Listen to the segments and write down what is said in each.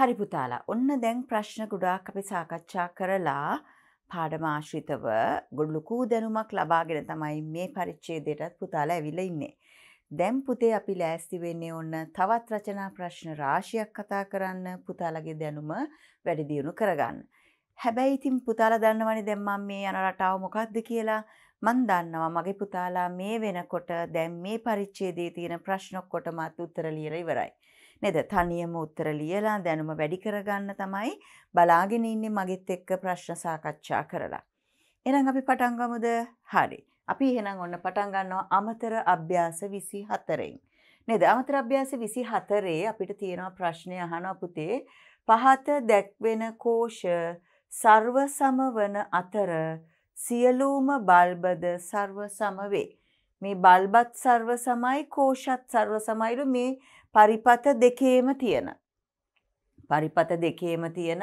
හරි පුතාලා ඔන්න දැන් ප්‍රශ්න ගොඩාක් අපි සාකච්ඡා කරලා පාඩමාශ්‍රිතව ගොඩලුකූ දැනුමක් ලබාගෙන තමයි මේ පරිච්චේදයටත් පුතාලා ඇවිල ඉන්නේ. දැම් පුතේ අපි ලෑස්ති වෙන්නේ ඔන්න තවත් රචනා ප්‍රශ්න රාශියක් කතා කරන්න පුතාලගේ දැනුම වැඩි දියුණු කරගන්න. හැබැයි ඉතින් පුතාලා දන්නවනේ දැන් මම මේ යන රටාව මොකක්ද කියලා මන් දන්නවා මගේ පුතාලා මේ වෙනකොට දැන් මේ පරිච්ඡේදයේ තියෙන ප්‍රශ්න ඔක්කොටමත් උත්තර ලියලා ඉවරයි. නේද? තනියම උත්තර ලියලා දැනුම වැඩි කරගන්න තමයි බලාගෙන ඉන්නේ මගෙත් එක්ක ප්‍රශ්න සාකච්ඡා කරලා. එහෙනම් අපි පටන් ගමුද? හරි. අපි එහෙනම් ඔන්න පටන් ගන්නවා අමතර අභ්‍යාස 24න්. නේද? අමතර අභ්‍යාස 24 අපිට තියෙනවා ප්‍රශ්නය අහනවා පුතේ. පහත දැක්වෙන කෝෂ සර්ව සම වන අතර සියලුම බල්බද සර්ව සම වේ. මේ බල්බත් සර්ව සමයි කෝෂත් සර්ව සමයිලු මේ පරිපත දෙකේම තියෙන. පරිපත දෙකේම තියෙන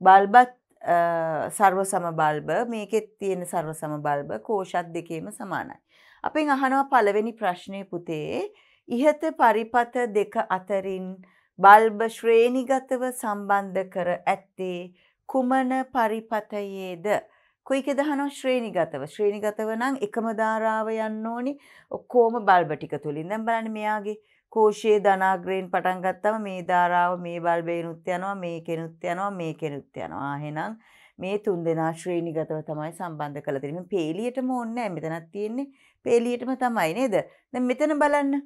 බල්බත් සර්ව සම බල්බ මේකෙත් තියෙන සර්ව සම බල්බ කෝෂත් දෙකේම සමානයි. අපෙන් අහනවා පළවෙනි ප්‍රශ්නය පුතේ ඉහත පරිපත දෙක අතරින් බල්බ ශ්‍රේණිගතව සම්බන්ධ කර ඇත්තේ කුමන පරිපතයේද කොයිකෙද අහනවා ශ්‍රේණිගතව ශ්‍රේණිගතව නම් එකම ධාරාව යන්න ඕනි ඔක්කොම බල්බ ටික තුලින් දැන් බලන්න මෙයාගේ කෝෂයේ ධනාග්‍රයෙන් පටන් ගත්තම මේ ධාරාව මේ බල්බේනුත් යනවා මේ කෙනුත් යනවා මේ කෙනුත් යනවා. එහෙනම් මේ තුන් දෙනා ශ්‍රේණිගතව තමයි සම්බන්ධ කරලා තියෙන්නේ. පේලියටම ඕනේ නැහැ. මෙතනක් තියෙන්නේ පේලියටම තමයි නේද? දැන් මෙතන බලන්න.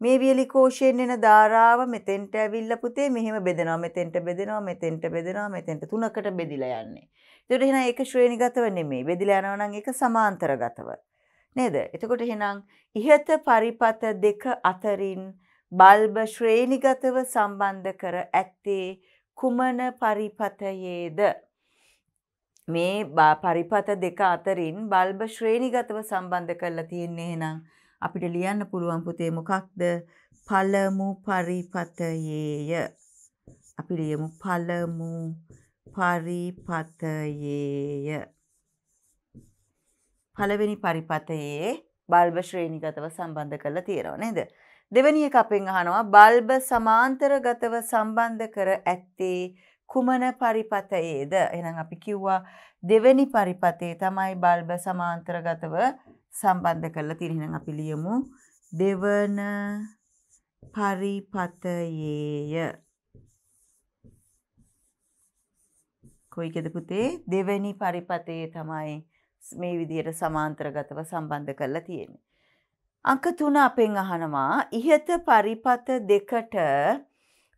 මේ වියලි කෝෂයෙන් එන ධාරාව මෙතෙන්ට ඇවිල්ලා පුතේ මෙහෙම බෙදෙනවා. මෙතෙන්ට බෙදෙනවා, මෙතෙන්ට බෙදෙනවා, මෙතෙන්ට තුනකට බෙදිලා යන්නේ. ඒකට එහෙනම් ඒක ශ්‍රේණිගතව නෙමෙයි. බෙදිලා යනවා නම් ඒක සමාන්තරගතව. නේද? එතකොට එහෙනම් ඉහත පරිපත දෙක අතරින් බල්බ ශ්‍රේණිගතව සම්බන්ධ කර ඇත්තේ කුමන පරිපතයේද? මේ පරිපත දෙක අතරින් බල්බ ශ්‍රේණිගතව සම්බන්ධ කරලා තියෙන්නේ එහෙනම් අපිට ලියන්න පුළුවන් පුතේ මොකක්ද? පළමු පරිපතයේය. අපි ලියමු පළමු පරිපතයේය. පළවෙනි පරිපතයේ බල්බ ශ්‍රේණිගතව සම්බන්ධ කරලා තියෙනවා නේද? දෙවැනි එක අපෙන් අහනවා බල්බ සමාන්තරගතව සම්බන්ධ කර ඇත්තේ කුමන පරිපතයේද? එහෙනම් අපි කිව්වා දෙවැනි පරිපතේ තමයි බල්බ සමාන්තරගතව සම්බන්ධ කරලා තියෙන. එහෙනම් අපි ලියමු දෙවන පරිපතයේය. කොයිකද පුතේ දෙවැනි පරිපතයේ තමයි මේ විදිහට සමාන්තරගතව සම්බන්ධ කරලා තියෙන්නේ. අංක තුන අපෙන් අහනවා ඉහත පරිපත දෙකට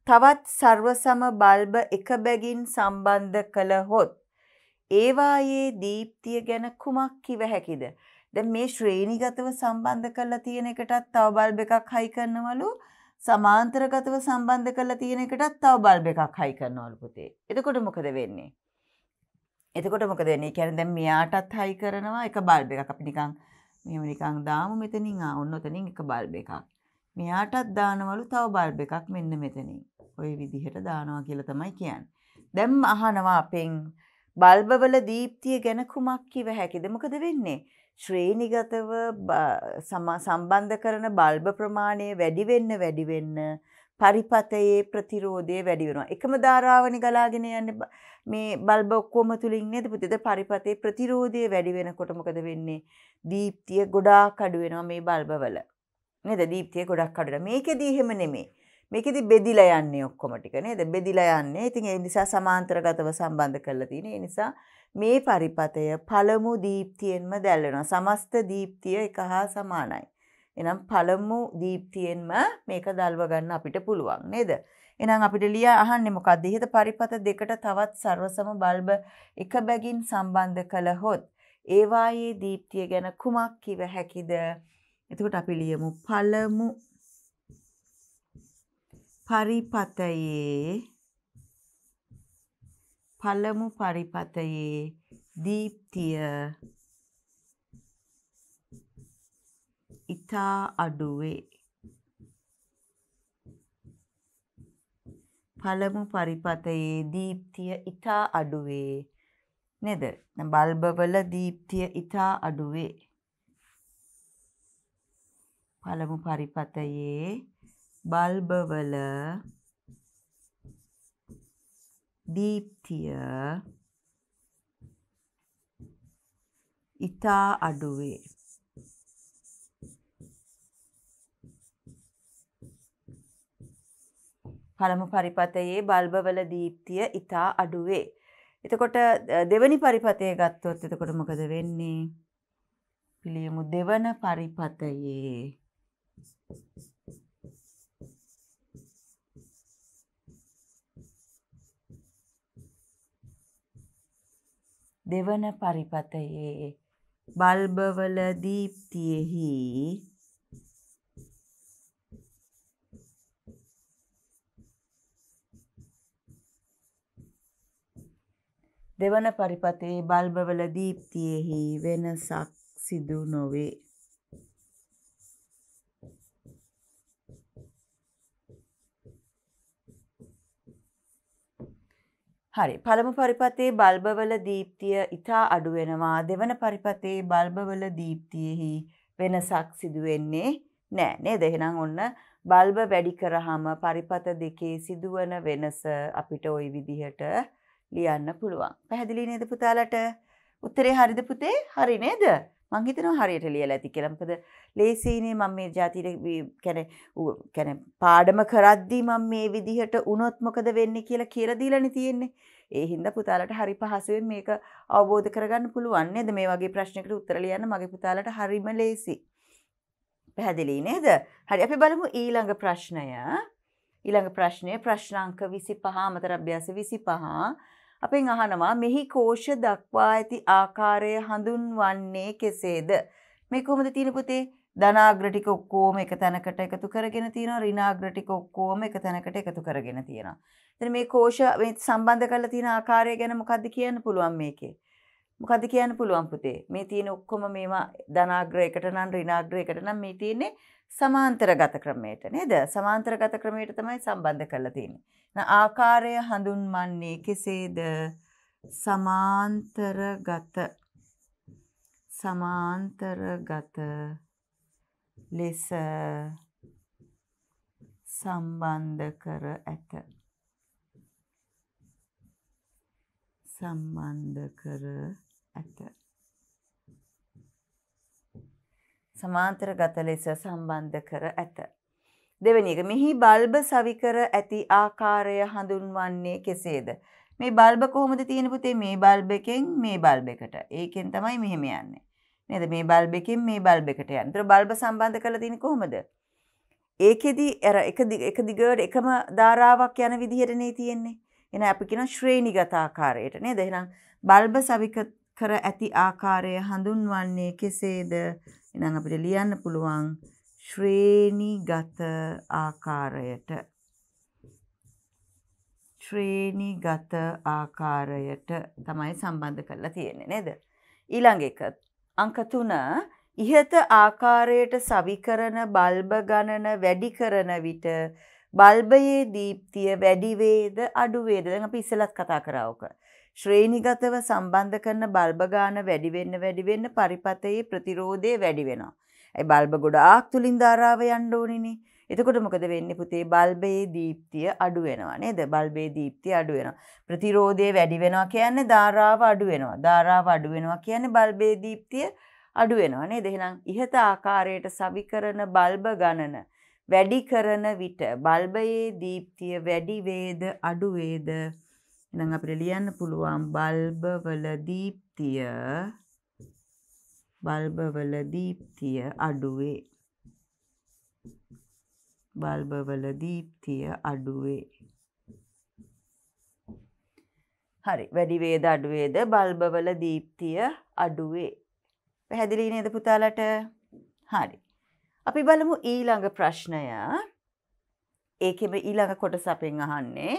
තවත් සර්වසම බල්බ එක බැගින් සම්බන්ධ කළහොත් ඒවායේ දීප්තිය ගැන කුමක් කිව හැකිද? දැන් මේ ශ්‍රේණිගතව සම්බන්ධ කරලා තියෙන එකටත් තව බල්බ එකක් හයි කරනවලු සමාන්තරගතව සම්බන්ධ කරලා තියෙන එකටත් තව බල්බ එකක් හයි කරනවලු පුතේ. එතකොට මොකද වෙන්නේ? එතකොට මොකද වෙන්නේ? කියන්නේ දැන් මෙයාටත් හයි කරනවා එක බල්බ එකක් අපි නිකන් මෙහෙම නිකන් දාමු මෙතනින් ආ ඔන්න ඔතනින් එක බල්බ එකක්. මෙයාටත් දානවලු තව බල්බ එකක් මෙන්න මෙතනින්. ওই විදිහට දානවා කියලා තමයි කියන්නේ. දැන් අහනවා අපෙන් බල්බවල දීප්තිය ගැන කුමක් කිව හැකිද? මොකද වෙන්නේ? ශ්‍රේණිගතව සම්බන්ධ කරන බල්බ ප්‍රමාණය වැඩි වෙන්න වැඩි වෙන්න පරිපතයේ ප්‍රතිරෝධය වැඩි වෙනවා. එකම ධාරාවනි ගලාගෙන යන්නේ මේ බල්බ ඔක්කොම තුලින් නේද පුතේද පරිපතේ ප්‍රතිරෝධය වැඩි වෙනකොට මොකද වෙන්නේ? දීප්තිය ගොඩාක් අඩු වෙනවා මේ බල්බවල. නේද? දීප්තිය ගොඩක් අඩු වෙනවා. මේකෙදී එහෙම නෙමෙයි. මේකෙදි බෙදිලා යන්නේ ඔක්කොම ටික නේද? බෙදිලා යන්නේ. ඉතින් ඒ නිසා සමාන්තරගතව සම්බන්ධ කරලා තියෙන. ඒ නිසා මේ පරිපතය පළමු දීප්තියෙන්ම දැල් වෙනවා. සමස්ත දීප්තිය එක හා සමානයි. එනම් පළමු දීප්තියෙන්ම මේක දල්ව ගන්න අපිට පුළුවන් නේද? එහෙනම් අපිට ලියා අහන්නේ මොකක්ද? ඉහත පරිපත දෙකට තවත් සර්වසම බල්බ එක බැගින් සම්බන්ධ කළහොත් ඒවායේ දීප්තිය ගැන කුමක් කිව හැකිද? එතකොට අපි ලියමු පළමු පරිපතයේ පළමු පරිපතයේ දීප්තිය ඉතා අඩුවේ. පළමු පරිපතයේ දීප්තිය ඉතා අඩුවේ. නේද? බල්බවල දීප්තිය ඉතා අඩුවේ. පළමු පරිපතයේ බල්බවල දීප්තිය ඉතා අඩුවේ. පළමු පරිපතයේ බල්බවල දීප්තිය ඉතා අඩුවේ. එතකොට දෙවනි පරිපතය ගත්තොත් එතකොට මොකද වෙන්නේ? පිළියමු දෙවන පරිපතයේ දෙවන පරිපතයේ බල්බවල දීප්තියෙහි දෙවන පරිපතේ බල්බවල දීප්තියෙහි වෙනසක් සිදු නොවේ. හරි. පළමු පරිපතේ බල්බවල දීප්තිය ඉතා අඩු වෙනවා. දෙවන පරිපතේ බල්බවල දීප්තියෙහි වෙනසක් සිදුවෙන්නේ නෑ. නේද? එහෙනම් ඔන්න බල්බ වැඩි කරාම පරිපත දෙකේ සිදුවන වෙනස අපිට ওই විදිහට ලියන්න පුළුවන්. පැහැදිලි නේද පුතාලට? උත්තරේ හරිද පුතේ? හරි නේද? මං හිතනවා හරියට ලියලා ඇති කියලා. මොකද ලේසියිනේ මම මේ જાතියේ කියන්නේ කියන්නේ පාඩම කරද්දී මම මේ විදිහට වුණොත් මොකද වෙන්නේ කියලා කියලා දීලානේ තියෙන්නේ. ඒ හින්දා පුතාලට හරි පහසුවෙන් මේක අවබෝධ කරගන්න පුළුවන් නේද? මේ වගේ ප්‍රශ්නයකට උත්තර ලියන්න මගේ පුතාලට හරිම ලේසි. පැහැදිලි නේද? හරි අපි බලමු ඊළඟ ප්‍රශ්නය. ඊළඟ ප්‍රශ්නය ප්‍රශ්නාංක 25 අමතර අභ්‍යාස 25 අපෙන් අහනවා මෙහි කෝෂ දක්වා ඇති ආකාරය හඳුන්වන්නේ කෙසේද? මේ කොහොමද තියෙන පුතේ? ධනාග්‍ර ටික ඔක්කොම එක තැනකට එකතු කරගෙන තියෙනවා ඍණාග්‍ර ටික ඔක්කොම එක තැනකට එකතු කරගෙන තියෙනවා. එතන මේ කෝෂ මේ සම්බන්ධ කරලා තියෙන ආකාරය ගැන මොකද්ද කියන්න පුළුවන් මේකේ? මොකද්ද කියන්න පුළුවන් පුතේ? මේ තියෙන ඔක්කොම මේවා ධනාග්‍ර එකට නම් ඍණාග්‍ර එකට නම් මේ තියෙන්නේ සමාන්තරගත ක්‍රමයට නේද? සමාන්තරගත ක්‍රමයට තමයි සම්බන්ධ කරලා තියෙන්නේ. ආකාරය හඳුන්වන්නේ කෙසේද සමාන්තරගත සමාන්තරගත ලෙස සම්බන්ධ කර ඇත සම්බන්ධ කර ඇත සමාන්තරගත ලෙස සම්බන්ධ කර ඇත දෙවැනි එක මෙහි බල්බ සවිකර ඇති ආකාරය හඳුන්වන්නේ කෙසේද? මේ බල්බ කොහොමද තියෙන පුතේ මේ බල්බ එකෙන් මේ බල්බ එකට. ඒකෙන් තමයි මෙහෙම යන්නේ. නේද? මේ බල්බ එකෙන් මේ බල්බ එකට යන්නේ. ඒතර බල්බ සම්බන්ධ කරලා තියෙන්නේ කොහොමද? ඒකෙදි අර එක එක දිගට එකම ධාරාවක් යන විදිහටනේ තියෙන්නේ. එහෙනම් අපි කියන ශ්‍රේණිගත ආකාරයට නේද? එහෙනම් බල්බ සවික කර ඇති ආකාරය හඳුන්වන්නේ කෙසේද? එහෙනම් අපිට ලියන්න පුළුවන් ශ්‍රේණිගත ආකාරයට ශ්‍රේණිගත ආකාරයට තමයි සම්බන්ධ කරලා තියෙන්නේ නේද? ඊළඟ එක අංක 3 ඉහත ආකාරයට සවිකරන බල්බ ගණන වැඩි කරන විට බල්බයේ දීප්තිය වැඩි වේද අඩු වේද? දැන් අපි ඉස්සෙල්ලත් කතා කරා ඕක. ශ්‍රේණිගතව සම්බන්ධ කරන බල්බ ගාන වැඩි වෙන්න වැඩි වෙන්න පරිපතයේ ප්‍රතිරෝධය වැඩි වෙනවා. ඒ බල්බ ගොඩාක් තුලින් ධාරාව යන්න ඕනිනේ. එතකොට මොකද වෙන්නේ පුතේ බල්බයේ දීප්තිය අඩු වෙනවා නේද? බල්බයේ දීප්තිය අඩු වෙනවා. ප්‍රතිරෝධය වැඩි වෙනවා කියන්නේ ධාරාව අඩු වෙනවා. ධාරාව අඩු වෙනවා කියන්නේ බල්බයේ දීප්තිය අඩු වෙනවා නේද? එහෙනම් ඉහත ආකාරයට සවිකරන බල්බ ගණන වැඩි කරන විට බල්බයේ දීප්තිය වැඩි වේද අඩු වේද? එහෙනම් අපිට ලියන්න පුළුවන් බල්බ වල දීප්තිය බල්බවල දීප්තිය අඩුවේ. බල්බවල දීප්තිය අඩුවේ. හරි වැඩි වේද අඩු වේද බල්බවල දීප්තිය අඩුවේ. පැහැදිලි නේද පුතාලට? හරි. අපි බලමු ඊළඟ ප්‍රශ්නය. ඒකෙම ඊළඟ කොටස අපෙන් අහන්නේ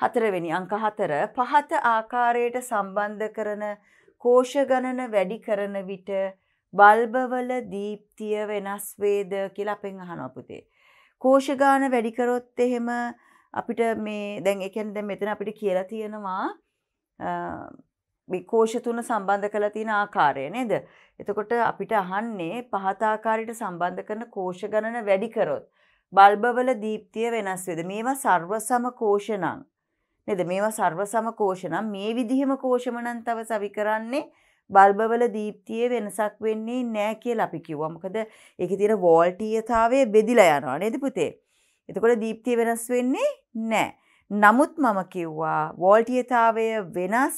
හතරවෙනි අංක හතර පහත ආකාරයට සම්බන්ධ කරන කෝෂ ගණන වැඩි කරන විට බල්බවල දීප්තිය වෙනස් වේද කියලා අපෙන් අහනවා පුතේ. කෝෂ ගාන වැඩි කරොත් එහෙම අපිට මේ දැන් ඒ කියන්නේ දැන් මෙතන අපිට කියලා තියෙනවා මේ කෝෂ තුන සම්බන්ධ කරලා තියෙන ආකාරය නේද? එතකොට අපිට අහන්නේ පහත ආකාරයට සම්බන්ධ කරන කෝෂ ගණන වැඩි කරොත් බල්බවල දීප්තිය වෙනස් වේද? මේවා සර්වසම කෝෂ නම් නේද මේවා සර්ව සම කෝෂ නම් මේ විදිහම කෝෂම නම් තව සවි කරන්නේ බල්බවල දීප්තියේ වෙනසක් වෙන්නේ නෑ කියලා අපි කිව්වා. මොකද ඒකේ තියෙන වෝල්ටීයතාවය බෙදිලා යනවා නේද පුතේ? එතකොට දීප්තිය වෙනස් වෙන්නේ නෑ. නමුත් මම කිව්වා වෝල්ටීයතාවය වෙනස්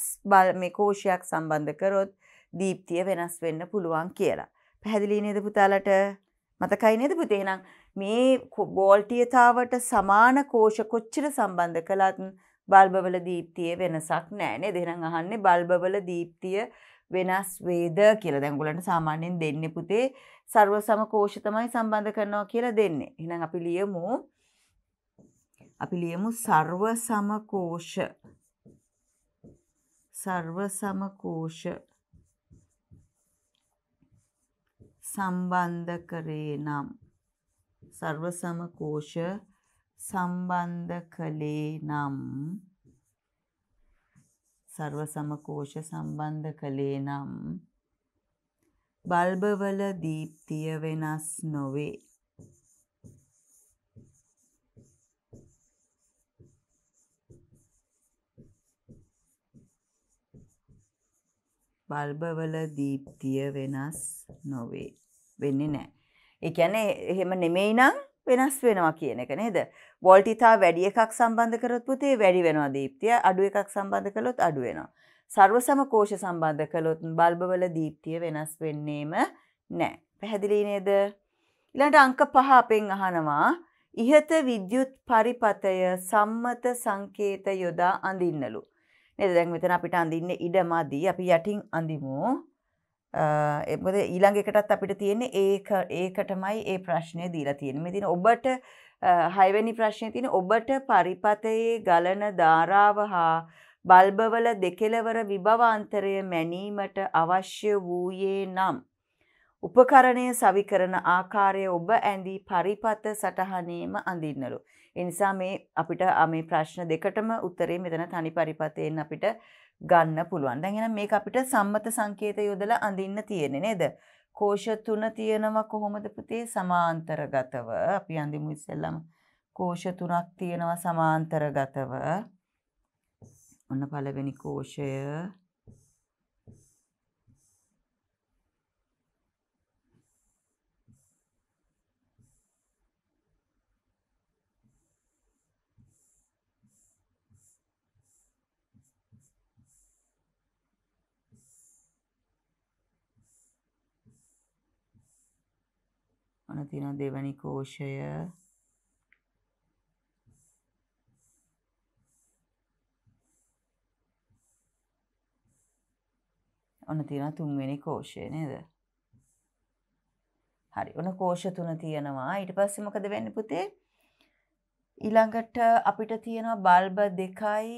මේ කෝෂයක් සම්බන්ධ කරොත් දීප්තිය වෙනස් වෙන්න පුළුවන් කියලා. පැහැදිලි නේද පුතාලට? මතකයි නේද පුතේ? එහෙනම් මේ වෝල්ටීයතාවට සමාන කෝෂ කොච්චර සම්බන්ධ කළත් බල්බවල දීප්තියේ වෙනසක් නෑ නේද? එහෙනම් අහන්නේ බල්බවල දීප්තිය වෙනස් වේද කියලා දැන් උගලන්ට සාමාන්‍යයෙන් දෙන්නේ පුතේ ਸਰව සම කෝෂ තමයි සම්බන්ධ කරනවා කියලා දෙන්නේ. එහෙනම් අපි ලියමු අපි ලියමු සර්ව සමකෝෂ සර්ව සමකෝෂ සම්බන්ධ කරේ නම්. සර්ව සමකෝෂ සම්බන්ධ කළේ නම්. සර්ව සමකෝෂ සම්බන්ධ කළේ නම්. බල්බවල දීප්තිය වෙනස් නොවේ. බල්බවල දීප්තිය වෙනස් නොවේ. වෙන්නේ නැහැ. ඒ කියන්නේ එහෙම නෙමෙයි නම් වෙනස් වෙනවා කියන එක නේද? වෝල්ටිතා වැඩි එකක් සම්බන්ධ කරොත් පුතේ වැඩි වෙනවා දීප්තිය, අඩු එකක් සම්බන්ධ කළොත් අඩු වෙනවා. සර්වසම කෝෂ සම්බන්ධ කළොත් බල්බවල දීප්තිය වෙනස් වෙන්නේම නැහැ. පැහැදිලි නේද? ඊළඟට අංක 5 අපෙන් අහනවා ඉහත විද්‍යුත් පරිපතය සම්මත සංකේත යොදා අඳින්නලු. නේද? දැන් මෙතන අපිට අඳින්න ඉඩ මදි. අපි යටින් අඳිමු. මොකද ඊළඟ එකටත් අපිට තියෙන්නේ ඒක ඒකටමයි ඒ ප්‍රශ්නය දීලා තියෙන්නේ. මේ තියෙන ඔබට හයවෙනි ප්‍රශ්නේ තියෙන ඔබට පරිපතයේ ගලන ධාරාව හා බල්බවල දෙකෙලවර විභවාන්තරය මැනීමට අවශ්‍ය වූයේ නම් උපකරණය සවි කරන ආකාරය ඔබ ඇඳී පරිපත සටහනේම අඳින්නලු. ඒ නිසා මේ අපිට මේ ප්‍රශ්න දෙකටම උත්තරේ මෙතන තනි පරිපතයෙන් අපිට ගන්න පුළුවන්. දැන් එහෙනම් මේක අපිට සම්මත සංකේත යොදලා අඳින්න තියෙන්නේ නේද? කෝෂ තුන තියෙනවා කොහොමද පුතේ? සමාන්තරගතව. අපි අඳිමු ඉස්සෙල්ලම. කෝෂ තුනක් තියෙනවා සමාන්තරගතව. ඔන්න පළවෙනි කෝෂය ඔන්න තියෙනවා දෙවැනි කෝෂය ඔන්න තියෙනවා තුන්වෙනි කෝෂය නේද? හරි. ඔන්න කෝෂ තුන තියෙනවා. ඊට පස්සේ මොකද වෙන්නේ පුතේ? ඊළඟට අපිට තියෙනවා බල්බ දෙකයි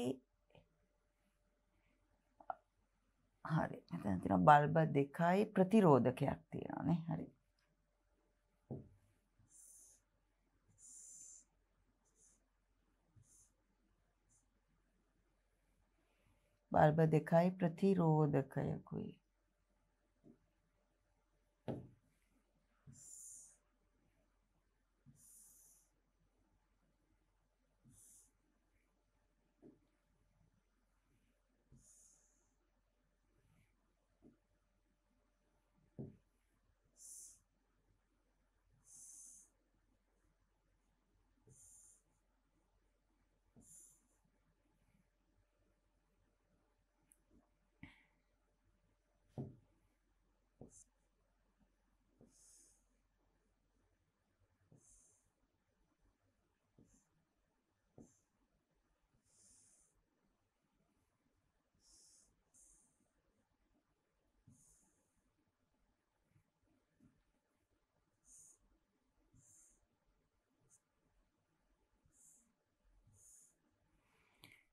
හරි. මෙතන තියෙනවා බල්බ දෙකයි ප්‍රතිරෝධකයක් තියෙනවා නේ. හරි. බල්බ දෙකයි ප්‍රතිරෝධකයකුයි.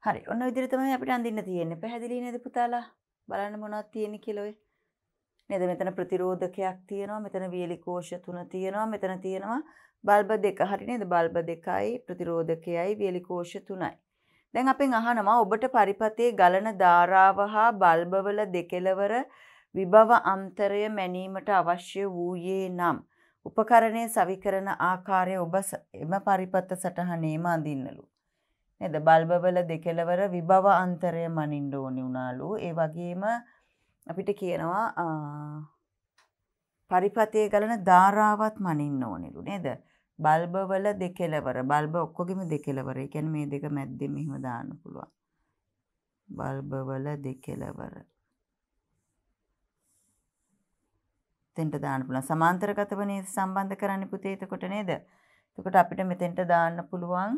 හරි ඔන්න විදිහට තමයි අපිට අඳින්න තියෙන්නේ. පැහැදිලි නේද පුතාලා? බලන්න මොනවද තියෙන්නේ කියලා ඔය. නේද මෙතන ප්‍රතිරෝධකයක් තියෙනවා මෙතන වියලි කෝෂ තුන තියෙනවා මෙතන තියෙනවා බල්බ දෙක හරි නේද බල්බ දෙකයි ප්‍රතිරෝධකයයි වියලි කෝෂ තුනයි දැන් අපෙන් අහනවා ඔබට පරිපතේ ගලන ධාරාව හා බල්බවල දෙකෙලවර විභව අන්තරය මැනීමට අවශ්‍ය වූයේ නම් උපකරණය සවි කරන ආකාරය ඔබ එම පරිපත සටහනේම අඳින්නලු නේද බල්බවල දෙකෙලවර විභව අන්තරය මනින්න ඕනි වුණාලු. ඒ වගේම අපිට කියනවා පරිපතේ ගලන ධාරාවත් මනින්න ඕනෙලු නේද? බල්බවල දෙකෙලවර බල්බ ඔක්කොගෙම දෙකෙලවර. ඒ කියන්නේ මේ දෙක මැද්දෙන් මෙහෙම දාන්න පුළුවන්. බල්බවල දෙකෙලවර. තෙන්ට දාන්න පුළුවන්. සමාන්තරගතවනේ සම්බන්ධ කරන්න පුතේ එතකොට නේද? එතකොට අපිට මෙතෙන්ට දාන්න පුළුවන්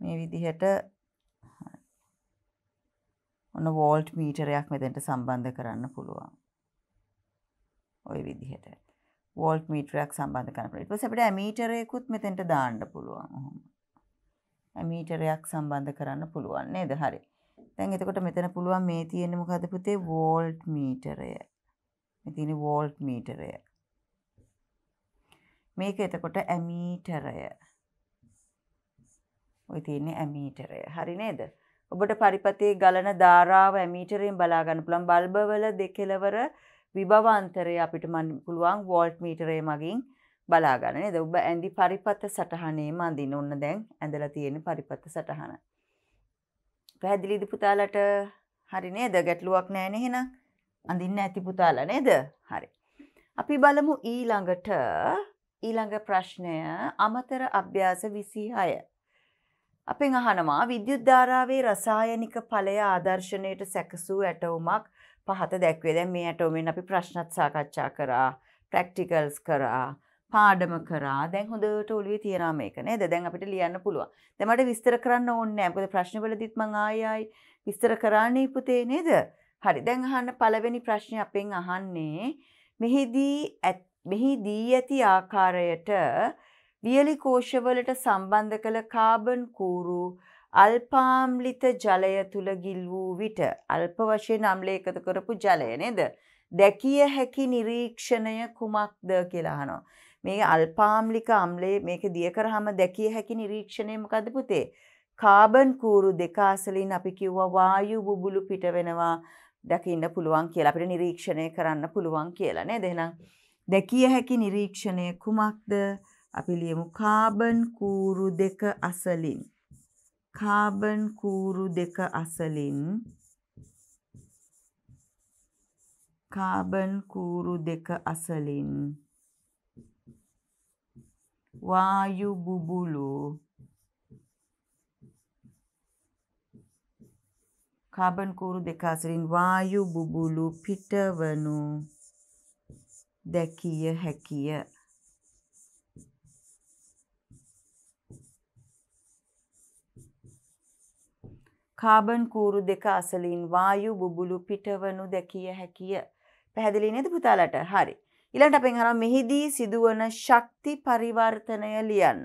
මේ විදිහට ඔන්න වෝල්ට් මීටරයක් මෙතෙන්ට සම්බන්ධ කරන්න පුළුවන්. ওই විදිහට. වෝල්ට් මීටරයක් සම්බන්ධ කරන්න පුළුවන්. ඊට පස්සේ අපිට ඇමීටරයකුත් මෙතෙන්ට දාන්න පුළුවන්. ඔහොම. ඇමීටරයක් සම්බන්ධ කරන්න පුළුවන් නේද? හරි. දැන් එතකොට මෙතන පුළුවන් මේ තියෙන්නේ මොකද්ද පුතේ? වෝල්ට් මීටරය. මේ තියෙන්නේ වෝල්ට් මීටරය. මේක එතකොට ඇමීටරය. ඔය තියෙන්නේ ඇමීටරය. හරි නේද? ඔබට පරිපතේ ගලන ධාරාව ඇමීටරයෙන් බලා ගන්න පුළුවන් බල්බවල දෙකෙලවර විභවාන්තරය අපිට පුළුවන් වෝල්ට් මීටරය මගින් බලා ගන්න නේද? ඔබ ඇඳි පරිපත සටහනේම අඳින්න ඕන දැන් ඇඳලා තියෙන පරිපත සටහන. පැහැදිලිද පුතාලට? හරි නේද? ගැටලුවක් නැහැ නේ එහෙනම්. අඳින්න ඇති පුතාලා නේද? හරි. අපි බලමු ඊළඟට ඊළඟ ප්‍රශ්නය අමතර අභ්‍යාස 26. අපෙන් අහනවා විද්‍යුත් ධාරාවේ රසායනික ඵලය ආදර්ශනයට සැකසූ ඇටවුමක් පහත දැක්වේ. දැන් මේ ඇටවුමෙන් අපි ප්‍රශ්නත් සාකච්ඡා කරා, ප්‍රැක්ටිකල්ස් කරා, පාඩම කරා. දැන් හොඳට ඔළුවේ තියනවා මේක නේද? දැන් අපිට ලියන්න පුළුවන්. දැන් මට විස්තර කරන්න ඕනේ නැහැ. මොකද ප්‍රශ්නවලදීත් මං ආයි ආයි විස්තර කරන්නේ පුතේ නේද? හරි. දැන් අහන්න පළවෙනි ප්‍රශ්නේ අපෙන් අහන්නේ මෙහිදී මෙහි දී ඇති ආකාරයට වියලි කෝෂවලට සම්බන්ධ කළ කාබන් කූරු අල්පාම්ලිත ජලය තුල ගිල් වූ විට අල්ප වශයෙන් අම්ල එකතු කරපු ජලය නේද? දැකිය හැකි නිරීක්ෂණය කුමක්ද කියලා අහනවා. මේ අල්පාම්ලික අම්ලයේ මේක දිය කරාම දැකිය හැකි නිරීක්ෂණය මොකද්ද පුතේ? කාබන් කූරු දෙක අසලින් අපි කිව්වා වායු බුබුලු පිට වෙනවා දකින්න පුළුවන් කියලා අපිට නිරීක්ෂණය කරන්න පුළුවන් කියලා නේද? එහෙනම් දැකිය හැකි නිරීක්ෂණය කුමක්ද? අපි ලියමු කාබන් කූරු දෙක අසලින්. කාබන් කූරු දෙක අසලින් කාබන් කූරු දෙක අසලින් වායු බුබුලු කාබන් කූරු දෙක අසලින් වායු බුබුලු පිටවනු දැකිය හැකිය. කාබන් කූරු දෙක අසලින් වායු බුබුලු පිටවනු දැකිය හැකිය. පැහැදිලි නේද පුතාලට? හරි. ඊළඟට අපෙන් අහනවා මෙහිදී සිදුවන ශක්ති පරිවර්තනය ලියන්න.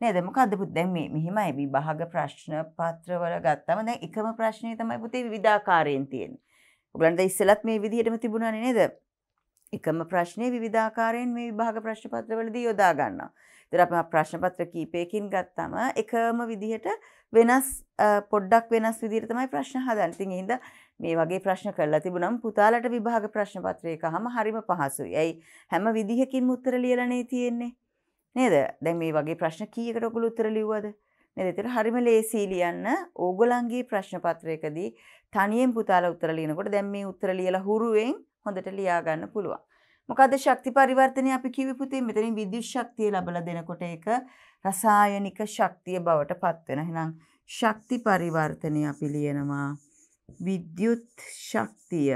නේද? මොකද්ද පුත් දැන් මේ මෙහිමයි විභාග ප්‍රශ්න පත්‍රවල ගත්තම දැන් එකම ප්‍රශ්නේ තමයි පුතේ විවිධාකාරයෙන් තියෙන්නේ. ඔයගලන්ට ඉස්සෙල්ලත් මේ විදිහටම තිබුණානේ නේද? එකම ප්‍රශ්නය විවිධාකාරයෙන් මේ විභාග ප්‍රශ්න පත්‍රවලදී යොදා ගන්නවා. ඒතර අපි ප්‍රශ්න පත්‍ර කීපයකින් ගත්තම එකම විදිහට වෙනස් පොඩ්ඩක් වෙනස් විදිහට තමයි ප්‍රශ්න හදන්නේ. ඉතින් ඒ හින්දා මේ වගේ ප්‍රශ්න කරලා තිබුණම පුතාලට විභාග ප්‍රශ්න පත්‍රයකම හරිම පහසුයි. ඇයි හැම විදිහකින්ම උත්තර ලියලානේ තියෙන්නේ. නේද? දැන් මේ වගේ ප්‍රශ්න කීයකට ඔයගොල්ලෝ උත්තර ලිව්වද? නේද? ඒතර හරිම ලේසි ලියන්න ඕගොල්ලන්ගේ ප්‍රශ්න පත්‍රයකදී තනියෙන් පුතාලා උත්තර ලියනකොට දැන් මේ උත්තර ලියලා හුරුවෙන් හොඳට ලියා ගන්න පුළුවන්. මොකද ශක්ති පරිවර්තනය? අපි කිව්වේ පුතේ මෙතනින් විද්‍යුත් ශක්තිය ලබලා දෙනකොට ඒක රසායනික ශක්තිය බවට පත් වෙන. එහෙනම් ශක්ති පරිවර්තනය අපි ලියනවා. විද්‍යුත් ශක්තිය.